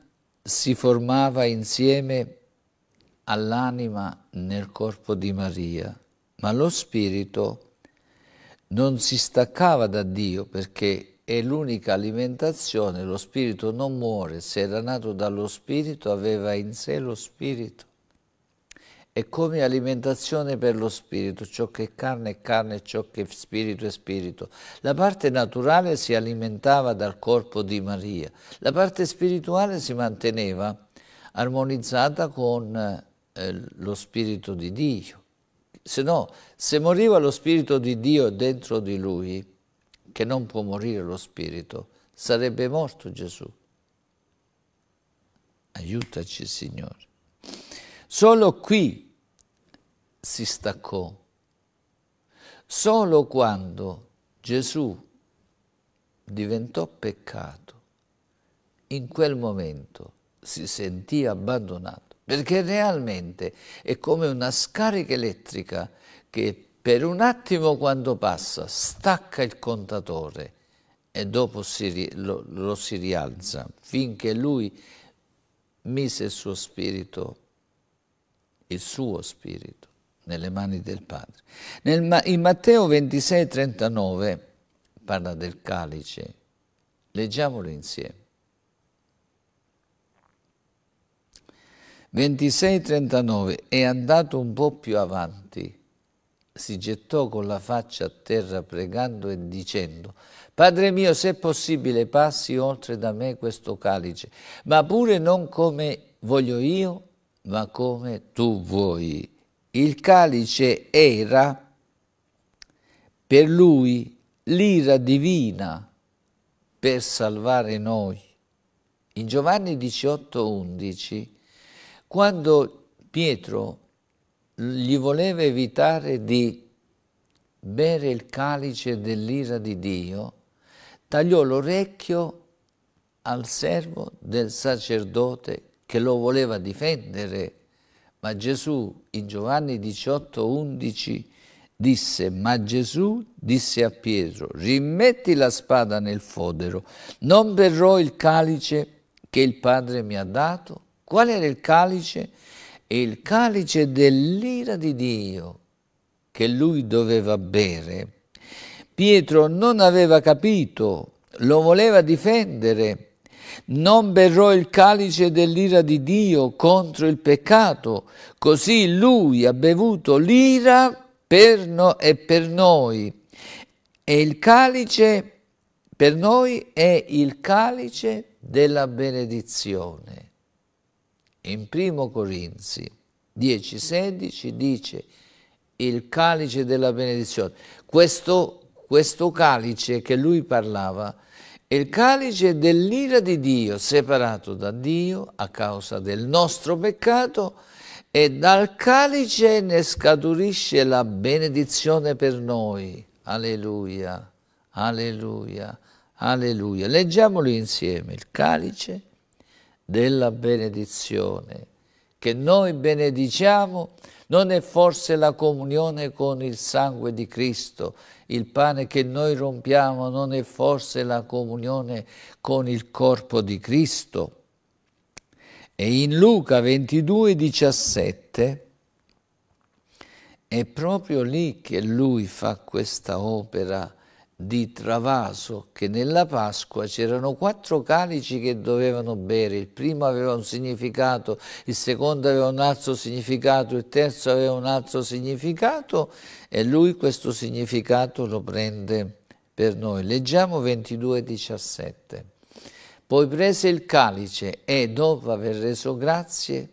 si formava insieme all'anima nel corpo di Maria, ma lo spirito non si staccava da Dio perché è l'unica alimentazione, lo spirito non muore, se era nato dallo spirito aveva in sé lo spirito. È come alimentazione per lo spirito, ciò che è carne è carne, ciò che è spirito è spirito. La parte naturale si alimentava dal corpo di Maria, la parte spirituale si manteneva armonizzata con eh, lo spirito di Dio. Se no, se moriva lo spirito di Dio dentro di lui, che non può morire lo spirito, sarebbe morto Gesù. Aiutaci, Signore. Solo qui si staccò. Solo quando Gesù diventò peccato, in quel momento si sentì abbandonato, perché realmente è come una scarica elettrica che per un attimo quando passa stacca il contatore e dopo si, lo, lo si rialza finché lui mise il suo spirito, il suo spirito, nelle mani del Padre. Nel, in Matteo 26, 39 parla del calice, leggiamolo insieme. 26, 39 è andato un po' più avanti si gettò con la faccia a terra pregando e dicendo Padre mio, se è possibile, passi oltre da me questo calice, ma pure non come voglio io, ma come tu vuoi. Il calice era per lui l'ira divina per salvare noi. In Giovanni 18, 11, quando Pietro gli voleva evitare di bere il calice dell'ira di Dio, tagliò l'orecchio al servo del sacerdote che lo voleva difendere. Ma Gesù in Giovanni 18, 11 disse, ma Gesù disse a Pietro, rimetti la spada nel fodero, non berrò il calice che il Padre mi ha dato? Qual era il calice? Il calice dell'ira di Dio che lui doveva bere. Pietro non aveva capito, lo voleva difendere. Non berrò il calice dell'ira di Dio contro il peccato, così lui ha bevuto l'ira per no e per noi. E il calice per noi è il calice della benedizione. In primo Corinzi 10,16 dice il calice della benedizione. Questo, questo calice che lui parlava è il calice dell'ira di Dio, separato da Dio a causa del nostro peccato e dal calice ne scaturisce la benedizione per noi. Alleluia, alleluia, alleluia. Leggiamolo insieme, il calice della benedizione, che noi benediciamo non è forse la comunione con il sangue di Cristo, il pane che noi rompiamo non è forse la comunione con il corpo di Cristo? E in Luca 22, 17 è proprio lì che lui fa questa opera di travaso che nella Pasqua c'erano quattro calici che dovevano bere, il primo aveva un significato, il secondo aveva un altro significato, il terzo aveva un altro significato e lui questo significato lo prende per noi. Leggiamo 22, 17. Poi prese il calice e dopo aver reso grazie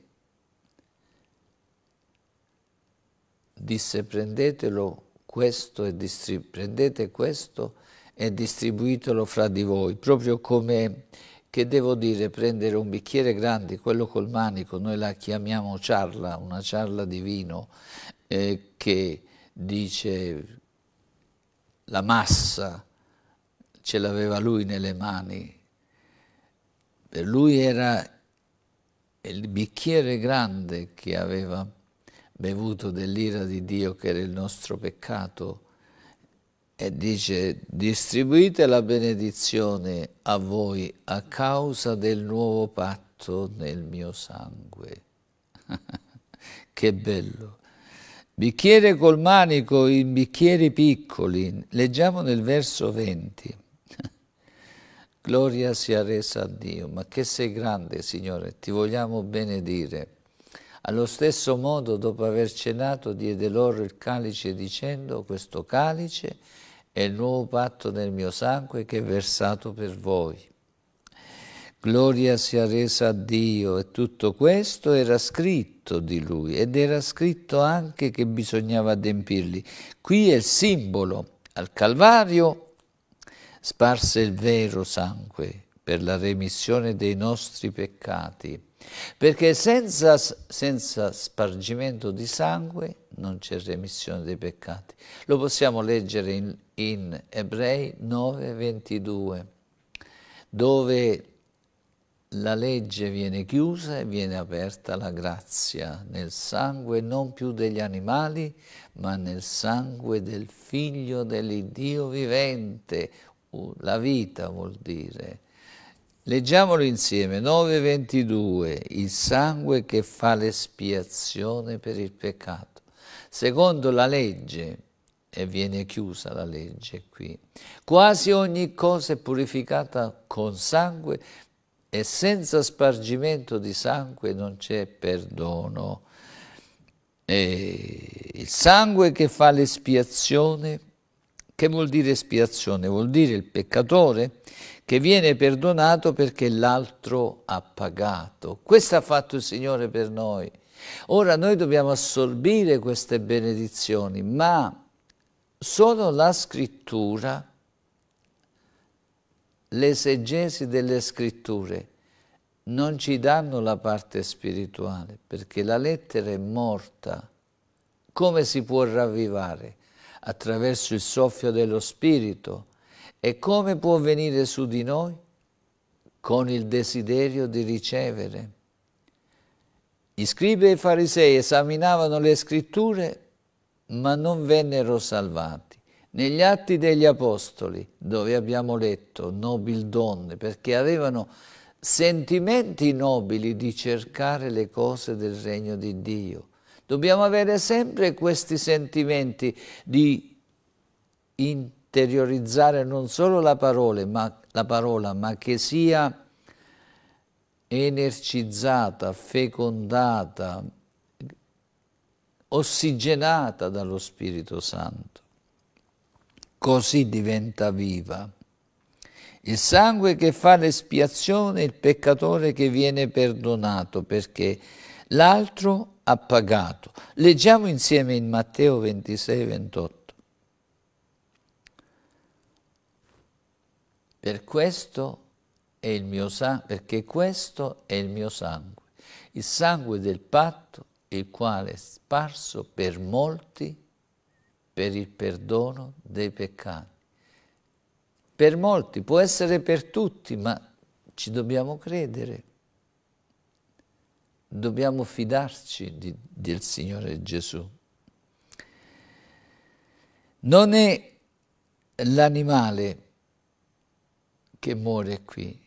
disse prendetelo questo e prendete questo e distribuitelo fra di voi, proprio come che devo dire prendere un bicchiere grande, quello col manico, noi la chiamiamo ciarla, una ciarla di vino eh, che dice la massa ce l'aveva lui nelle mani. Per lui era il bicchiere grande che aveva bevuto dell'ira di Dio che era il nostro peccato e dice distribuite la benedizione a voi a causa del nuovo patto nel mio sangue. che bello! Bicchiere col manico in bicchieri piccoli, leggiamo nel verso 20. Gloria sia resa a Dio, ma che sei grande, Signore, ti vogliamo benedire. Allo stesso modo, dopo aver cenato, diede loro il calice dicendo, questo calice è il nuovo patto nel mio sangue che è versato per voi. Gloria sia resa a Dio e tutto questo era scritto di lui ed era scritto anche che bisognava adempirli. Qui è il simbolo. Al Calvario sparse il vero sangue per la remissione dei nostri peccati, perché senza, senza spargimento di sangue non c'è remissione dei peccati. Lo possiamo leggere in, in Ebrei 9:22, dove la legge viene chiusa e viene aperta la grazia nel sangue non più degli animali, ma nel sangue del Figlio dell'Iddio vivente, la vita vuol dire. Leggiamolo insieme, 9.22, il sangue che fa l'espiazione per il peccato. Secondo la legge, e viene chiusa la legge qui, quasi ogni cosa è purificata con sangue e senza spargimento di sangue non c'è perdono. E il sangue che fa l'espiazione che vuol dire espiazione? Vuol dire il peccatore che viene perdonato perché l'altro ha pagato. Questo ha fatto il Signore per noi. Ora noi dobbiamo assorbire queste benedizioni, ma solo la scrittura, l'esegesi delle scritture, non ci danno la parte spirituale, perché la lettera è morta. Come si può ravvivare? Attraverso il soffio dello Spirito. E come può venire su di noi? Con il desiderio di ricevere. Gli scribi e i farisei esaminavano le scritture, ma non vennero salvati. Negli atti degli Apostoli, dove abbiamo letto nobil donne, perché avevano sentimenti nobili di cercare le cose del regno di Dio. Dobbiamo avere sempre questi sentimenti di interiorizzare non solo la parola, ma, la parola, ma che sia energizzata, fecondata, ossigenata dallo Spirito Santo. Così diventa viva. Il sangue che fa l'espiazione, il peccatore che viene perdonato, perché l'altro ha pagato. Leggiamo insieme in Matteo 26, 28. Per questo è il mio sangue, perché questo è il mio sangue, il sangue del patto, il quale è sparso per molti per il perdono dei peccati per molti, può essere per tutti, ma ci dobbiamo credere. Dobbiamo fidarci di, del Signore Gesù. Non è l'animale che muore qui,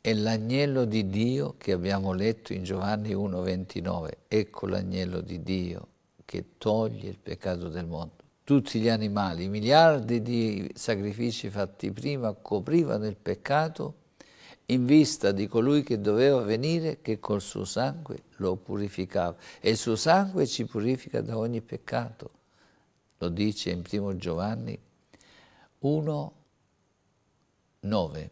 è l'agnello di Dio che abbiamo letto in Giovanni 1,29. Ecco l'agnello di Dio che toglie il peccato del mondo tutti gli animali, miliardi di sacrifici fatti prima coprivano il peccato in vista di colui che doveva venire che col suo sangue lo purificava e il suo sangue ci purifica da ogni peccato. Lo dice in primo Giovanni 1, 9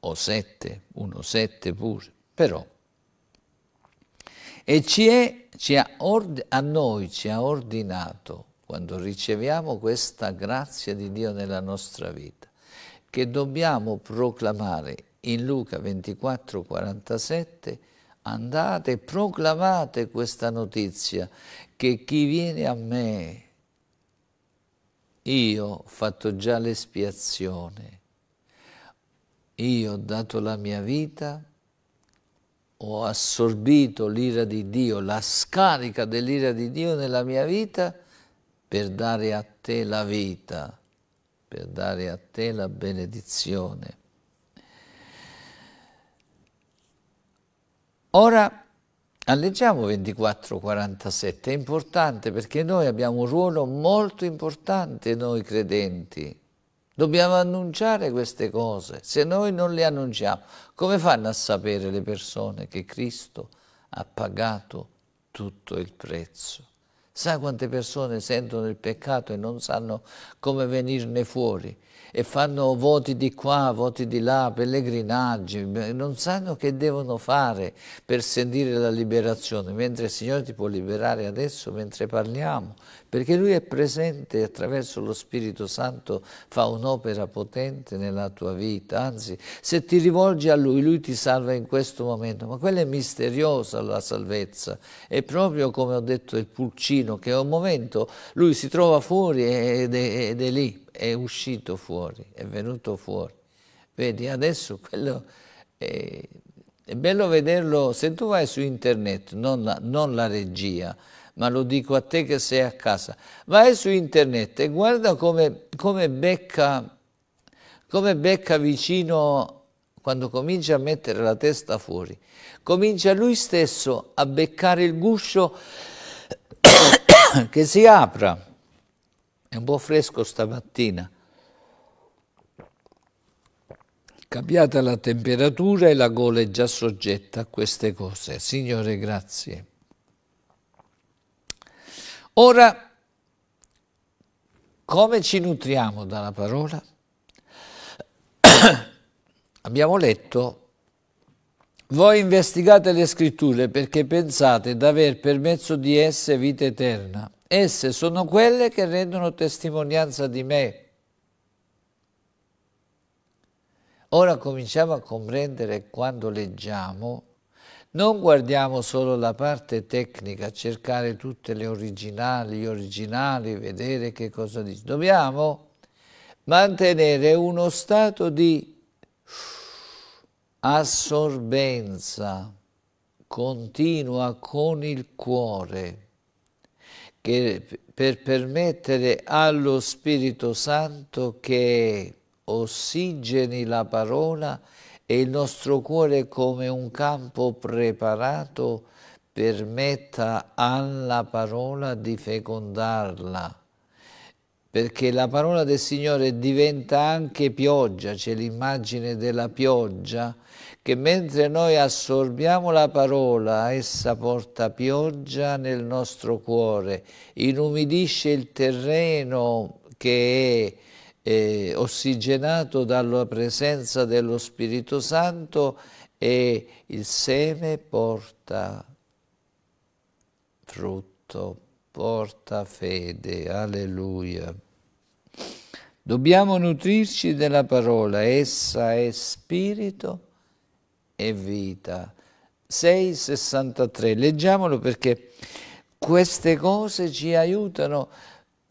o 7, 1, 7 pure, però. E ci è, ci ha a noi ci ha ordinato quando riceviamo questa grazia di Dio nella nostra vita, che dobbiamo proclamare in Luca 24, 47, andate e proclamate questa notizia, che chi viene a me, io ho fatto già l'espiazione, io ho dato la mia vita, ho assorbito l'ira di Dio, la scarica dell'ira di Dio nella mia vita, per dare a te la vita, per dare a te la benedizione. Ora leggiamo 24-47, è importante perché noi abbiamo un ruolo molto importante, noi credenti. Dobbiamo annunciare queste cose. Se noi non le annunciamo, come fanno a sapere le persone che Cristo ha pagato tutto il prezzo? Sai quante persone sentono il peccato e non sanno come venirne fuori e fanno voti di qua, voti di là, pellegrinaggi, non sanno che devono fare per sentire la liberazione, mentre il Signore ti può liberare adesso mentre parliamo, perché Lui è presente attraverso lo Spirito Santo, fa un'opera potente nella tua vita, anzi se ti rivolgi a Lui, Lui ti salva in questo momento, ma quella è misteriosa la salvezza, è proprio come ho detto il pulcino, che a un momento Lui si trova fuori ed è, ed è lì, è uscito fuori, è venuto fuori. Vedi, adesso quello è, è bello vederlo, se tu vai su internet, non la, non la regia, ma lo dico a te che sei a casa, vai su internet e guarda come, come, becca, come becca vicino quando comincia a mettere la testa fuori, comincia lui stesso a beccare il guscio che si apra. È un po' fresco stamattina. Cambiata la temperatura e la gola è già soggetta a queste cose. Signore, grazie. Ora, come ci nutriamo dalla parola? Abbiamo letto, voi investigate le scritture perché pensate d'aver per mezzo di esse vita eterna. Esse sono quelle che rendono testimonianza di me. Ora cominciamo a comprendere quando leggiamo non guardiamo solo la parte tecnica, cercare tutte le originali, gli originali, vedere che cosa dice. Dobbiamo mantenere uno stato di assorbenza continua con il cuore, che, per permettere allo Spirito Santo che ossigeni la parola e il nostro cuore come un campo preparato permetta alla parola di fecondarla. Perché la parola del Signore diventa anche pioggia, c'è l'immagine della pioggia, che mentre noi assorbiamo la parola, essa porta pioggia nel nostro cuore, inumidisce il terreno che è eh, ossigenato dalla presenza dello Spirito Santo e il seme porta frutto porta fede. Alleluia. Dobbiamo nutrirci della parola, essa è spirito e vita. 6,63, leggiamolo perché queste cose ci aiutano,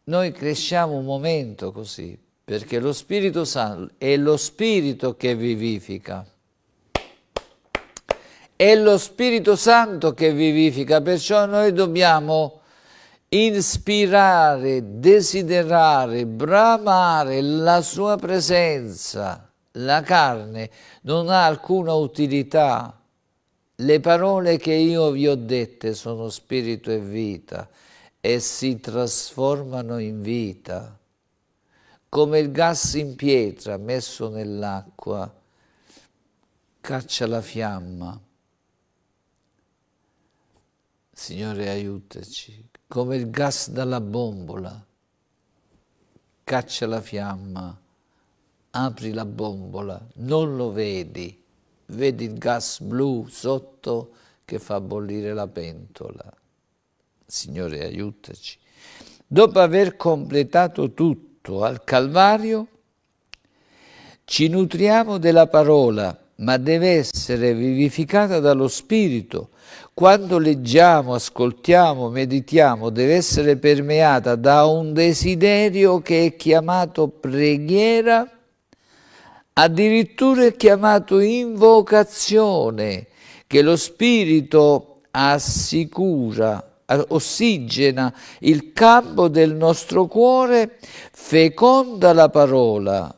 noi cresciamo un momento così, perché lo Spirito Santo è lo Spirito che vivifica. È lo Spirito Santo che vivifica, perciò noi dobbiamo ispirare, desiderare, bramare la sua presenza. La carne non ha alcuna utilità. Le parole che io vi ho dette sono spirito e vita e si trasformano in vita. Come il gas in pietra messo nell'acqua caccia la fiamma. Signore aiutaci come il gas dalla bombola. Caccia la fiamma, apri la bombola, non lo vedi, vedi il gas blu sotto che fa bollire la pentola. Signore, aiutaci. Dopo aver completato tutto al Calvario, ci nutriamo della parola, ma deve essere vivificata dallo Spirito. Quando leggiamo, ascoltiamo, meditiamo, deve essere permeata da un desiderio che è chiamato preghiera, addirittura è chiamato invocazione, che lo Spirito assicura, ossigena il campo del nostro cuore, feconda la parola,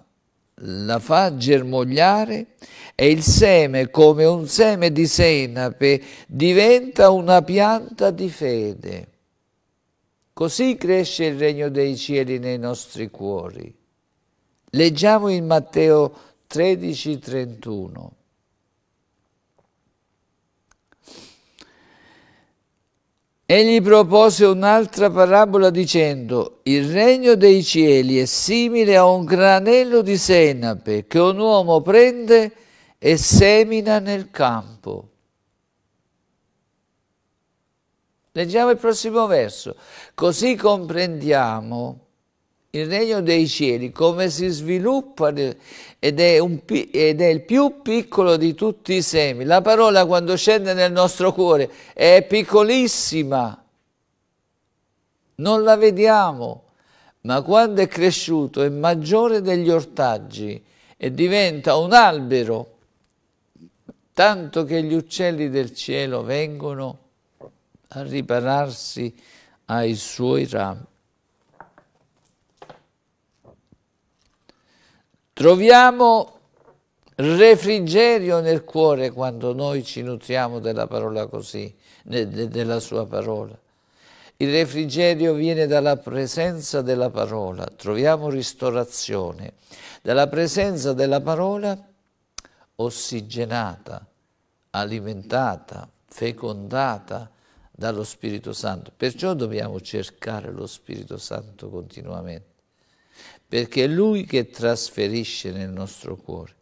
la fa germogliare e il seme, come un seme di senape, diventa una pianta di fede. Così cresce il regno dei cieli nei nostri cuori. Leggiamo in Matteo 13, 31. Egli propose un'altra parabola dicendo, il regno dei cieli è simile a un granello di senape che un uomo prende e semina nel campo. Leggiamo il prossimo verso. Così comprendiamo il regno dei cieli, come si sviluppa ed è, un, ed è, il più piccolo di tutti i semi. La parola quando scende nel nostro cuore è piccolissima, non la vediamo, ma quando è cresciuto è maggiore degli ortaggi e diventa un albero tanto che gli uccelli del cielo vengono a ripararsi ai suoi rami. Troviamo refrigerio nel cuore quando noi ci nutriamo della parola così, della sua parola. Il refrigerio viene dalla presenza della parola, troviamo ristorazione. Dalla presenza della parola ossigenata, alimentata, fecondata dallo Spirito Santo. Perciò dobbiamo cercare lo Spirito Santo continuamente, perché è Lui che trasferisce nel nostro cuore.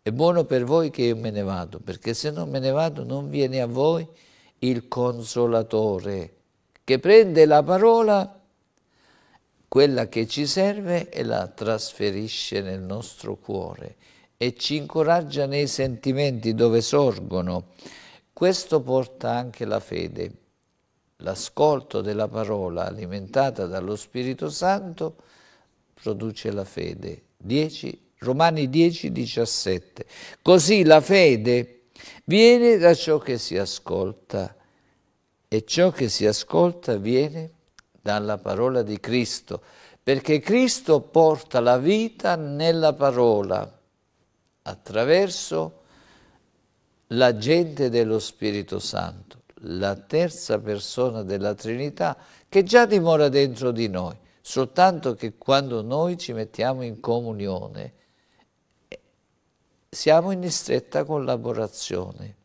È buono per voi che io me ne vado, perché se non me ne vado non viene a voi il consolatore, che prende la parola, quella che ci serve, e la trasferisce nel nostro cuore e ci incoraggia nei sentimenti dove sorgono. Questo porta anche la fede. L'ascolto della parola alimentata dallo Spirito Santo produce la fede. 10, Romani 10, 17. Così la fede viene da ciò che si ascolta e ciò che si ascolta viene dalla parola di Cristo, perché Cristo porta la vita nella parola attraverso l'agente dello Spirito Santo, la terza persona della Trinità che già dimora dentro di noi, soltanto che quando noi ci mettiamo in comunione siamo in stretta collaborazione,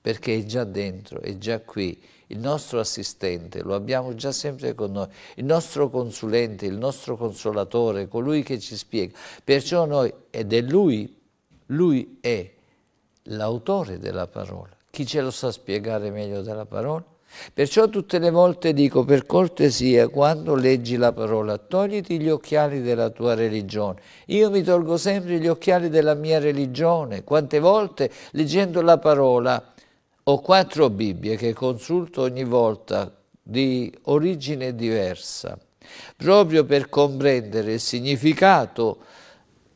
perché è già dentro, è già qui, il nostro assistente, lo abbiamo già sempre con noi, il nostro consulente, il nostro consolatore, colui che ci spiega. Perciò noi, ed è lui, lui è l'autore della parola. Chi ce lo sa spiegare meglio della parola? Perciò tutte le volte dico per cortesia, quando leggi la parola, togliti gli occhiali della tua religione. Io mi tolgo sempre gli occhiali della mia religione. Quante volte leggendo la parola ho quattro Bibbie che consulto ogni volta di origine diversa, proprio per comprendere il significato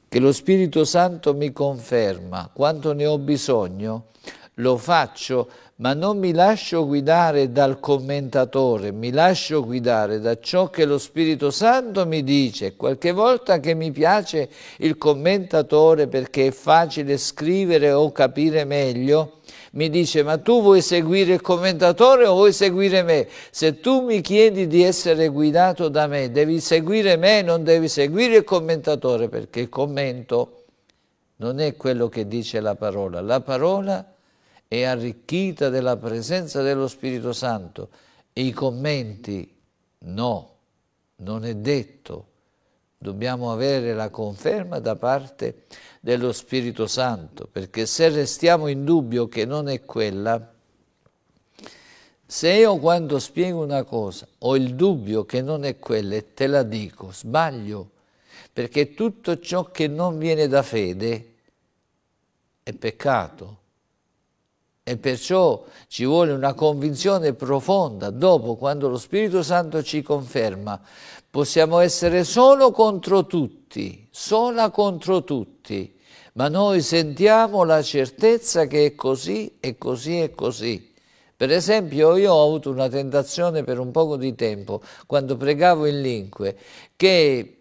che lo Spirito Santo mi conferma. Quando ne ho bisogno, lo faccio, ma non mi lascio guidare dal commentatore, mi lascio guidare da ciò che lo Spirito Santo mi dice. Qualche volta che mi piace il commentatore perché è facile scrivere o capire meglio, mi dice ma tu vuoi seguire il commentatore o vuoi seguire me? Se tu mi chiedi di essere guidato da me, devi seguire me, non devi seguire il commentatore perché il commento non è quello che dice la parola. La parola è arricchita della presenza dello Spirito Santo e i commenti no, non è detto. Dobbiamo avere la conferma da parte dello Spirito Santo, perché se restiamo in dubbio che non è quella, se io quando spiego una cosa ho il dubbio che non è quella e te la dico, sbaglio, perché tutto ciò che non viene da fede è peccato. E perciò ci vuole una convinzione profonda. Dopo, quando lo Spirito Santo ci conferma, possiamo essere solo contro tutti, sola contro tutti, ma noi sentiamo la certezza che è così e così e così. Per esempio io ho avuto una tentazione per un poco di tempo, quando pregavo in lingue, che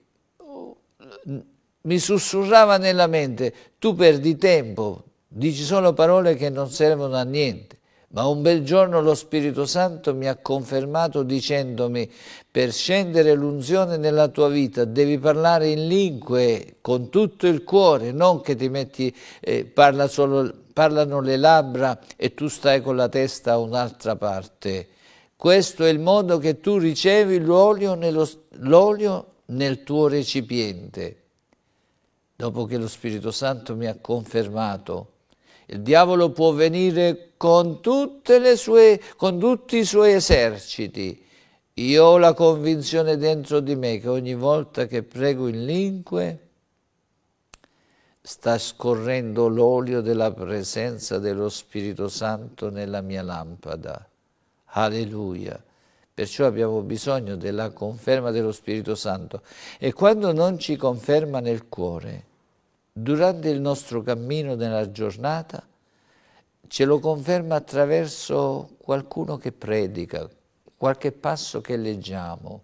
mi sussurrava nella mente, tu perdi tempo, dici solo parole che non servono a niente. Ma un bel giorno lo Spirito Santo mi ha confermato dicendomi per scendere l'unzione nella tua vita devi parlare in lingue con tutto il cuore, non che ti metti, eh, parla solo, parlano le labbra e tu stai con la testa a un'altra parte. Questo è il modo che tu ricevi l'olio nel tuo recipiente. Dopo che lo Spirito Santo mi ha confermato il diavolo può venire con, sue, con tutti i suoi eserciti. Io ho la convinzione dentro di me che ogni volta che prego in lingue sta scorrendo l'olio della presenza dello Spirito Santo nella mia lampada. Alleluia. Perciò abbiamo bisogno della conferma dello Spirito Santo. E quando non ci conferma nel cuore, durante il nostro cammino nella giornata ce lo conferma attraverso qualcuno che predica, qualche passo che leggiamo,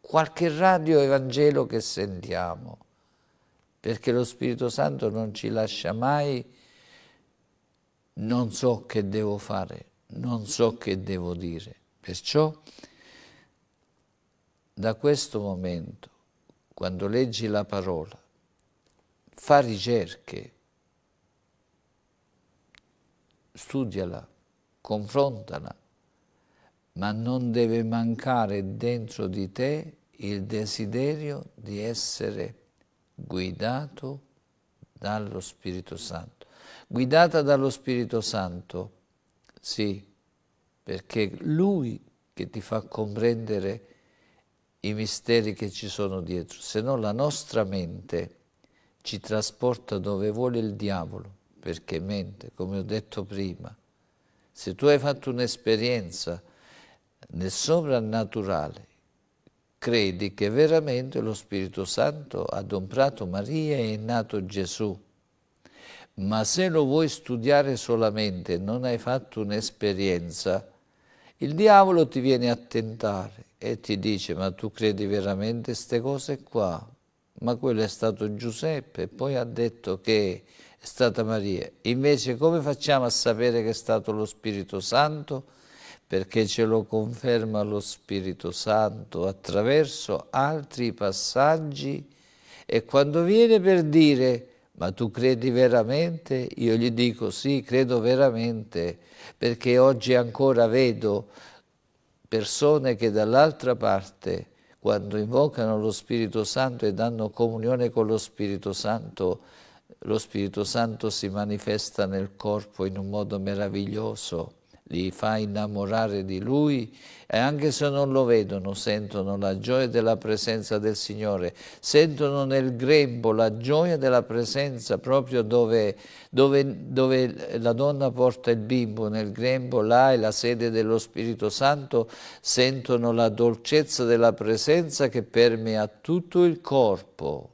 qualche radio evangelo che sentiamo, perché lo Spirito Santo non ci lascia mai, non so che devo fare, non so che devo dire. Perciò da questo momento, quando leggi la parola, fa ricerche, studiala, confrontala, ma non deve mancare dentro di te il desiderio di essere guidato dallo Spirito Santo. Guidata dallo Spirito Santo, sì, perché Lui che ti fa comprendere i misteri che ci sono dietro, se no la nostra mente ci trasporta dove vuole il diavolo, perché mente, come ho detto prima. Se tu hai fatto un'esperienza nel soprannaturale, credi che veramente lo Spirito Santo ha adombrato Maria e è nato Gesù. Ma se lo vuoi studiare solamente e non hai fatto un'esperienza, il diavolo ti viene a tentare e ti dice ma tu credi veramente queste cose qua? Ma quello è stato Giuseppe, poi ha detto che è stata Maria. Invece come facciamo a sapere che è stato lo Spirito Santo? Perché ce lo conferma lo Spirito Santo attraverso altri passaggi e quando viene per dire ma tu credi veramente? Io gli dico sì, credo veramente, perché oggi ancora vedo persone che dall'altra parte, quando invocano lo Spirito Santo e danno comunione con lo Spirito Santo, lo Spirito Santo si manifesta nel corpo in un modo meraviglioso li fa innamorare di Lui e anche se non lo vedono sentono la gioia della presenza del Signore, sentono nel grembo la gioia della presenza proprio dove, dove, dove la donna porta il bimbo, nel grembo là è la sede dello Spirito Santo, sentono la dolcezza della presenza che permea tutto il corpo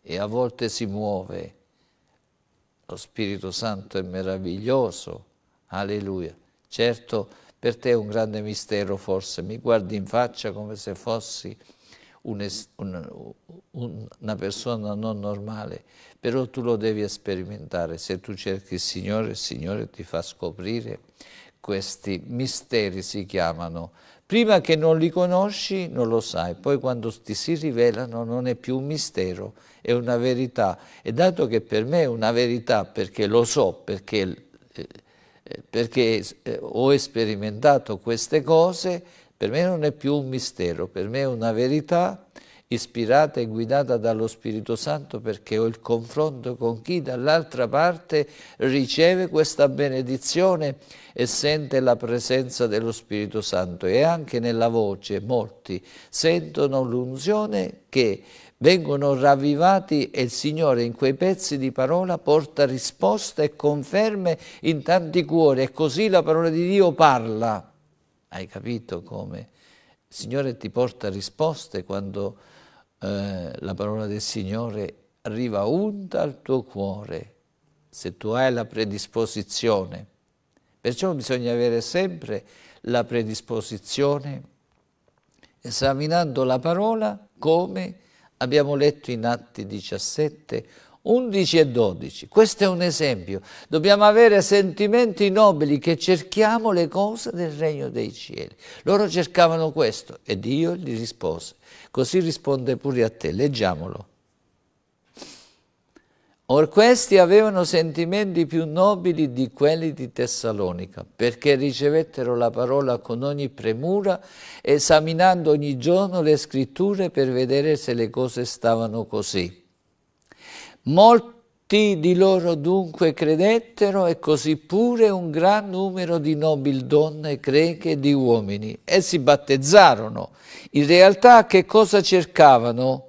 e a volte si muove. Lo Spirito Santo è meraviglioso Alleluia. Certo, per te è un grande mistero forse, mi guardi in faccia come se fossi un un, un, una persona non normale, però tu lo devi sperimentare. Se tu cerchi il Signore, il Signore ti fa scoprire questi misteri, si chiamano. Prima che non li conosci non lo sai, poi quando ti si rivelano non è più un mistero, è una verità. E dato che per me è una verità perché lo so, perché perché eh, ho sperimentato queste cose, per me non è più un mistero, per me è una verità ispirata e guidata dallo Spirito Santo perché ho il confronto con chi dall'altra parte riceve questa benedizione e sente la presenza dello Spirito Santo e anche nella voce molti sentono l'unzione che vengono ravvivati e il Signore in quei pezzi di parola porta risposte e conferme in tanti cuori e così la parola di Dio parla. Hai capito come? Il Signore ti porta risposte quando eh, la parola del Signore arriva unta al tuo cuore, se tu hai la predisposizione. Perciò bisogna avere sempre la predisposizione, esaminando la parola come abbiamo letto in Atti 17, 11 e 12. Questo è un esempio. Dobbiamo avere sentimenti nobili che cerchiamo le cose del regno dei cieli. Loro cercavano questo e Dio gli rispose. Così risponde pure a te. Leggiamolo. Or questi avevano sentimenti più nobili di quelli di Tessalonica, perché ricevettero la parola con ogni premura, esaminando ogni giorno le scritture per vedere se le cose stavano così. Molti di loro dunque credettero e così pure un gran numero di nobili donne greche e di uomini e si battezzarono. In realtà che cosa cercavano?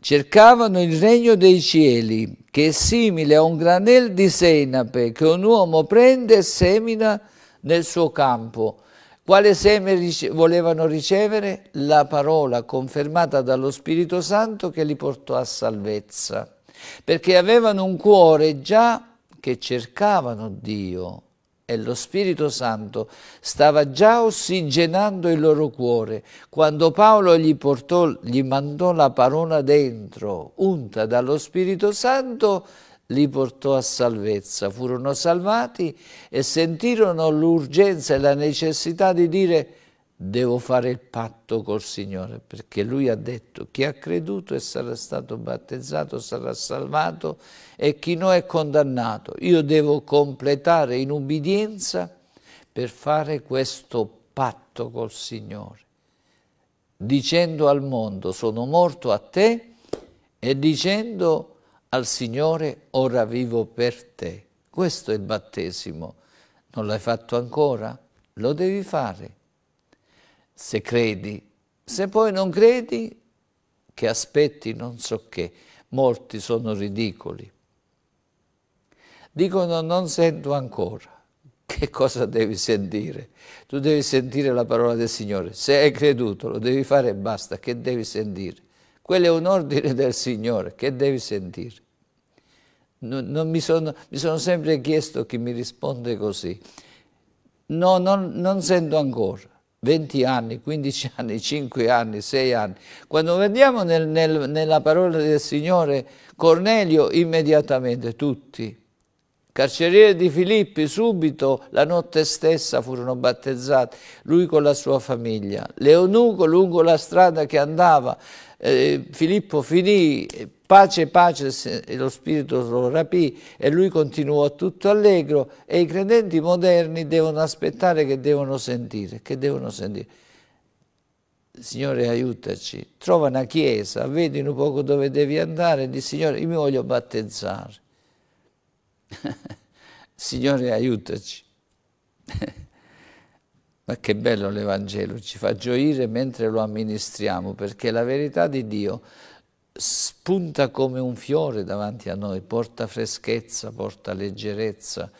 cercavano il regno dei cieli, che è simile a un granel di senape che un uomo prende e semina nel suo campo. Quale seme rice volevano ricevere? La parola confermata dallo Spirito Santo che li portò a salvezza, perché avevano un cuore già che cercavano Dio e lo Spirito Santo stava già ossigenando il loro cuore. Quando Paolo gli, portò, gli mandò la parola dentro, unta dallo Spirito Santo, li portò a salvezza. Furono salvati e sentirono l'urgenza e la necessità di dire devo fare il patto col Signore, perché Lui ha detto chi ha creduto e sarà stato battezzato sarà salvato e chi no è condannato. Io devo completare in ubbidienza per fare questo patto col Signore, dicendo al mondo sono morto a te e dicendo al Signore ora vivo per te. Questo è il battesimo. Non l'hai fatto ancora? Lo devi fare se credi. Se poi non credi, che aspetti non so che. Molti sono ridicoli. Dicono non sento ancora. Che cosa devi sentire? Tu devi sentire la parola del Signore. Se hai creduto lo devi fare e basta. Che devi sentire? Quello è un ordine del Signore. Che devi sentire? Non, non mi, sono, mi, sono, sempre chiesto chi mi risponde così. No, non, non sento ancora. 20 anni, 15 anni, 5 anni, 6 anni. Quando vediamo nel, nel, nella parola del Signore Cornelio, immediatamente tutti. Carceriere di Filippi, subito, la notte stessa furono battezzati, lui con la sua famiglia. Leonuco lungo la strada che andava, eh, Filippo finì, pace, pace, e lo Spirito lo rapì e lui continuò tutto allegro e i credenti moderni devono aspettare che devono sentire, che devono sentire. Signore aiutaci, trova una chiesa, vedi un poco dove devi andare di Signore io mi voglio battezzare. Signore aiutaci. Ma che bello l'Evangelo, ci fa gioire mentre lo amministriamo, perché la verità di Dio spunta come un fiore davanti a noi, porta freschezza, porta leggerezza,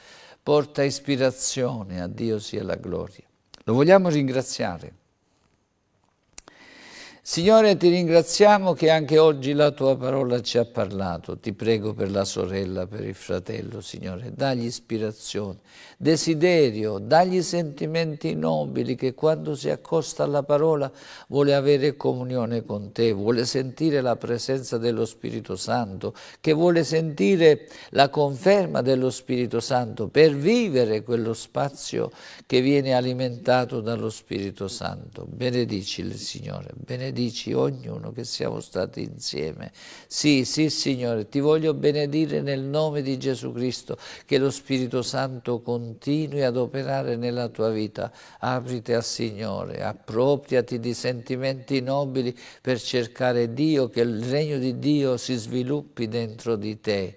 porta ispirazione, a Dio sia la gloria. Lo vogliamo ringraziare Signore, ti ringraziamo che anche oggi la tua parola ci ha parlato. Ti prego per la sorella, per il fratello, Signore. Dagli ispirazione, desiderio, dagli sentimenti nobili che quando si accosta alla parola vuole avere comunione con te, vuole sentire la presenza dello Spirito Santo, che vuole sentire la conferma dello Spirito Santo per vivere quello spazio che viene alimentato dallo Spirito Santo. Benedici il Signore, benedici benedici ognuno che siamo stati insieme. Sì, sì Signore, ti voglio benedire nel nome di Gesù Cristo, che lo Spirito Santo continui ad operare nella tua vita. Apriti al Signore, appropriati di sentimenti nobili per cercare Dio, che il regno di Dio si sviluppi dentro di te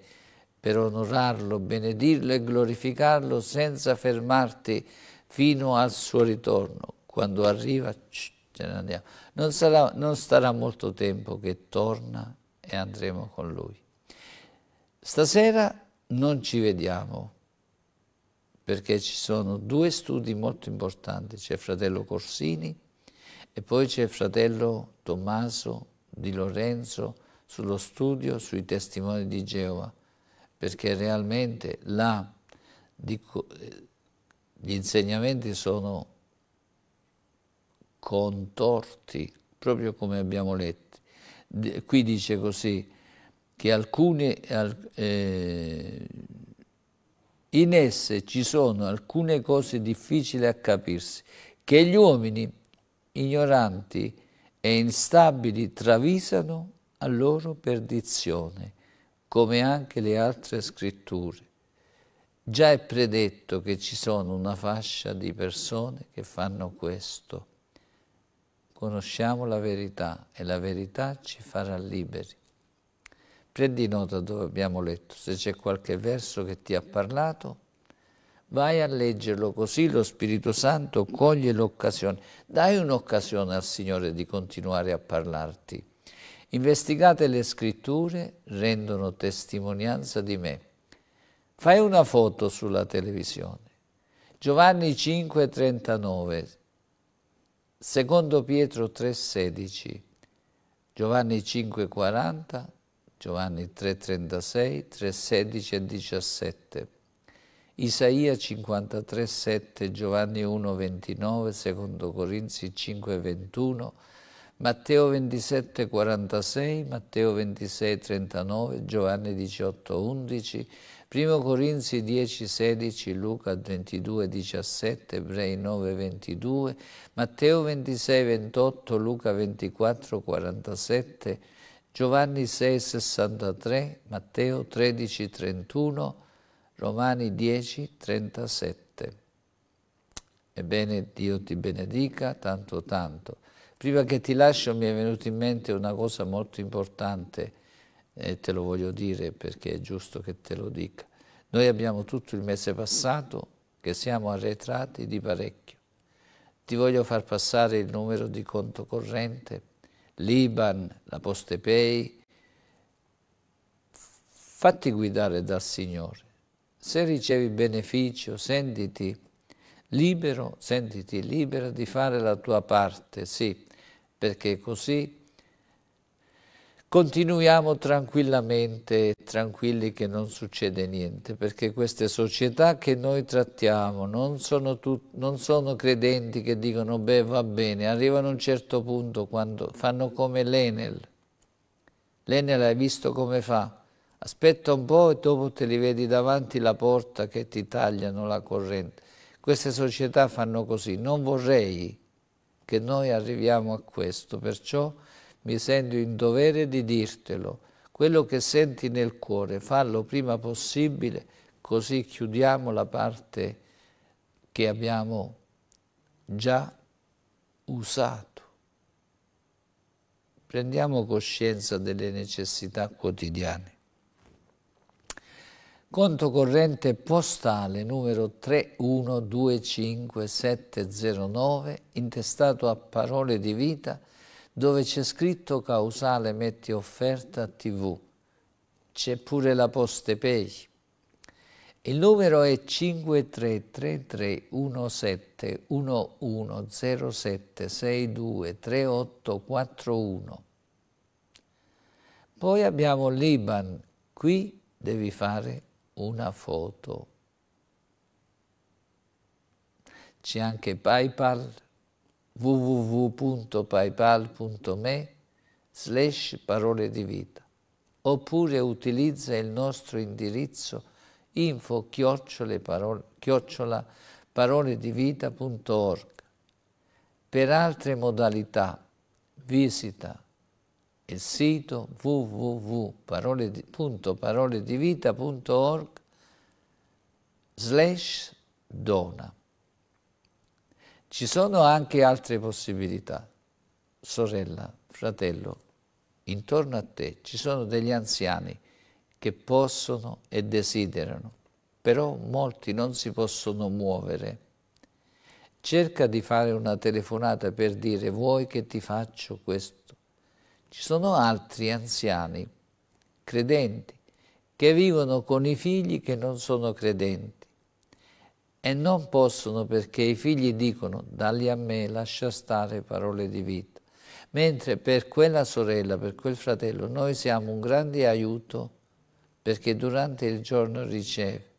per onorarlo, benedirlo e glorificarlo senza fermarti fino al suo ritorno. Quando arriva, ce ne andiamo. Non, sarà, non starà molto tempo che torna e andremo con lui. Stasera non ci vediamo perché ci sono due studi molto importanti, c'è il fratello Corsini e poi c'è il fratello Tommaso di Lorenzo sullo studio sui testimoni di Geova, perché realmente là dico, gli insegnamenti sono contorti, proprio come abbiamo letto. Qui dice così, che alcune, eh, in esse ci sono alcune cose difficili a capirsi, che gli uomini ignoranti e instabili travisano a loro perdizione, come anche le altre scritture. Già è predetto che ci sono una fascia di persone che fanno questo conosciamo la verità e la verità ci farà liberi. Prendi nota dove abbiamo letto, se c'è qualche verso che ti ha parlato, vai a leggerlo così lo Spirito Santo coglie l'occasione. Dai un'occasione al Signore di continuare a parlarti. Investigate le scritture, rendono testimonianza di me. Fai una foto sulla televisione. Giovanni 5, 39 Secondo Pietro 3,16, Giovanni 5,40, Giovanni 3,36, 3,16 e 17, Isaia 53,7, Giovanni 1,29, Secondo Corinzi 5,21, Matteo 27,46, Matteo 26,39, Giovanni 18,11, 1 Corinzi 10, 16, Luca 22, 17, Ebrei 9, 22, Matteo 26, 28, Luca 24, 47, Giovanni 6, 63, Matteo 13, 31, Romani 10, 37. Ebbene, Dio ti benedica tanto tanto. Prima che ti lascio mi è venuta in mente una cosa molto importante e te lo voglio dire perché è giusto che te lo dica. Noi abbiamo tutto il mese passato che siamo arretrati di parecchio. Ti voglio far passare il numero di conto corrente, l'Iban, la Postepay. Fatti guidare dal Signore. Se ricevi beneficio, sentiti libero, sentiti libera di fare la tua parte, sì, perché così continuiamo tranquillamente, tranquilli che non succede niente, perché queste società che noi trattiamo non sono, non sono credenti che dicono beh va bene, arrivano a un certo punto quando fanno come l'Enel. L'Enel hai visto come fa? Aspetta un po' e dopo te li vedi davanti la porta che ti tagliano la corrente. Queste società fanno così. Non vorrei che noi arriviamo a questo, perciò mi sento in dovere di dirtelo. Quello che senti nel cuore, fallo prima possibile, così chiudiamo la parte che abbiamo già usato. Prendiamo coscienza delle necessità quotidiane. Conto corrente postale numero 3125709, intestato a Parole di Vita, dove c'è scritto causale metti offerta TV. C'è pure la Poste Pay. Il numero è 5333171107623841. Poi abbiamo l'Iban, qui devi fare una foto. C'è anche PayPal www.paypal.me slash parole di vita oppure utilizza il nostro indirizzo info chiocciola paroledivita.org. Per altre modalità visita il sito www.paroledivita.org slash dona. Ci sono anche altre possibilità. Sorella, fratello, intorno a te ci sono degli anziani che possono e desiderano, però molti non si possono muovere. Cerca di fare una telefonata per dire vuoi che ti faccio questo. Ci sono altri anziani, credenti, che vivono con i figli che non sono credenti e non possono perché i figli dicono dalli a me, lascia stare parole di vita. Mentre per quella sorella, per quel fratello, noi siamo un grande aiuto perché durante il giorno riceve.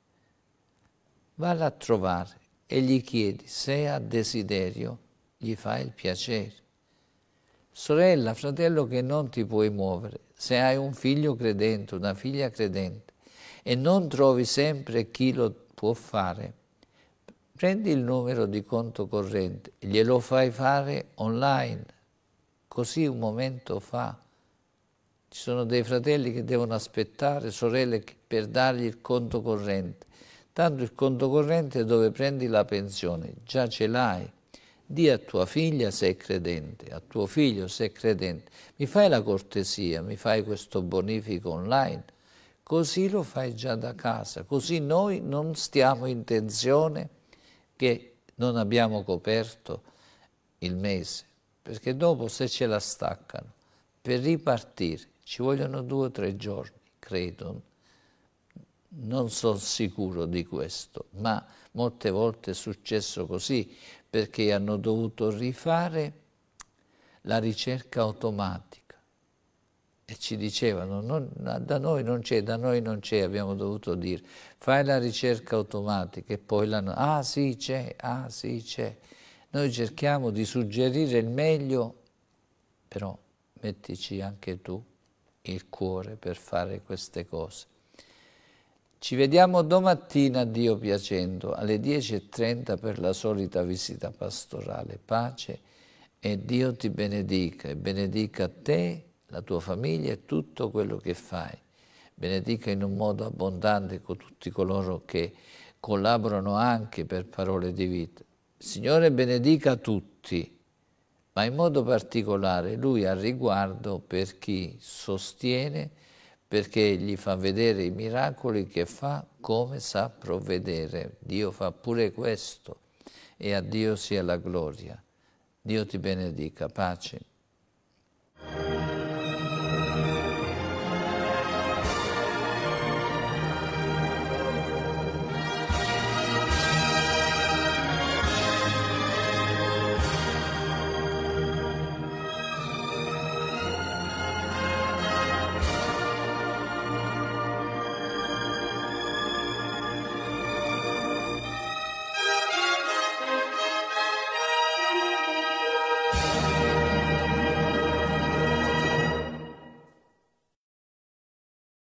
Valla a trovare e gli chiedi se ha desiderio, gli fai il piacere. Sorella, fratello che non ti puoi muovere, se hai un figlio credente, una figlia credente e non trovi sempre chi lo può fare, prendi il numero di conto corrente, glielo fai fare online, così un momento fa. Ci sono dei fratelli che devono aspettare, sorelle per dargli il conto corrente. Tanto il conto corrente è dove prendi la pensione, già ce l'hai. Di a tua figlia se è credente, a tuo figlio se è credente. Mi fai la cortesia, mi fai questo bonifico online. Così lo fai già da casa, così noi non stiamo in tensione che non abbiamo coperto il mese, perché dopo se ce la staccano, per ripartire ci vogliono due o tre giorni, credo. Non sono sicuro di questo, ma molte volte è successo così, perché hanno dovuto rifare la ricerca automatica e ci dicevano, non, da noi non c'è, da noi non c'è, abbiamo dovuto dire, fai la ricerca automatica e poi la... Ah sì c'è, ah sì c'è. Noi cerchiamo di suggerire il meglio, però mettici anche tu il cuore per fare queste cose. Ci vediamo domattina, Dio piacendo, alle 10.30 per la solita visita pastorale. Pace e Dio ti benedica e benedica te la tua famiglia e tutto quello che fai. Benedica in un modo abbondante con tutti coloro che collaborano anche per parole di vita. Signore benedica tutti, ma in modo particolare Lui ha riguardo per chi sostiene, perché gli fa vedere i miracoli che fa come sa provvedere. Dio fa pure questo e a Dio sia la gloria. Dio ti benedica, pace.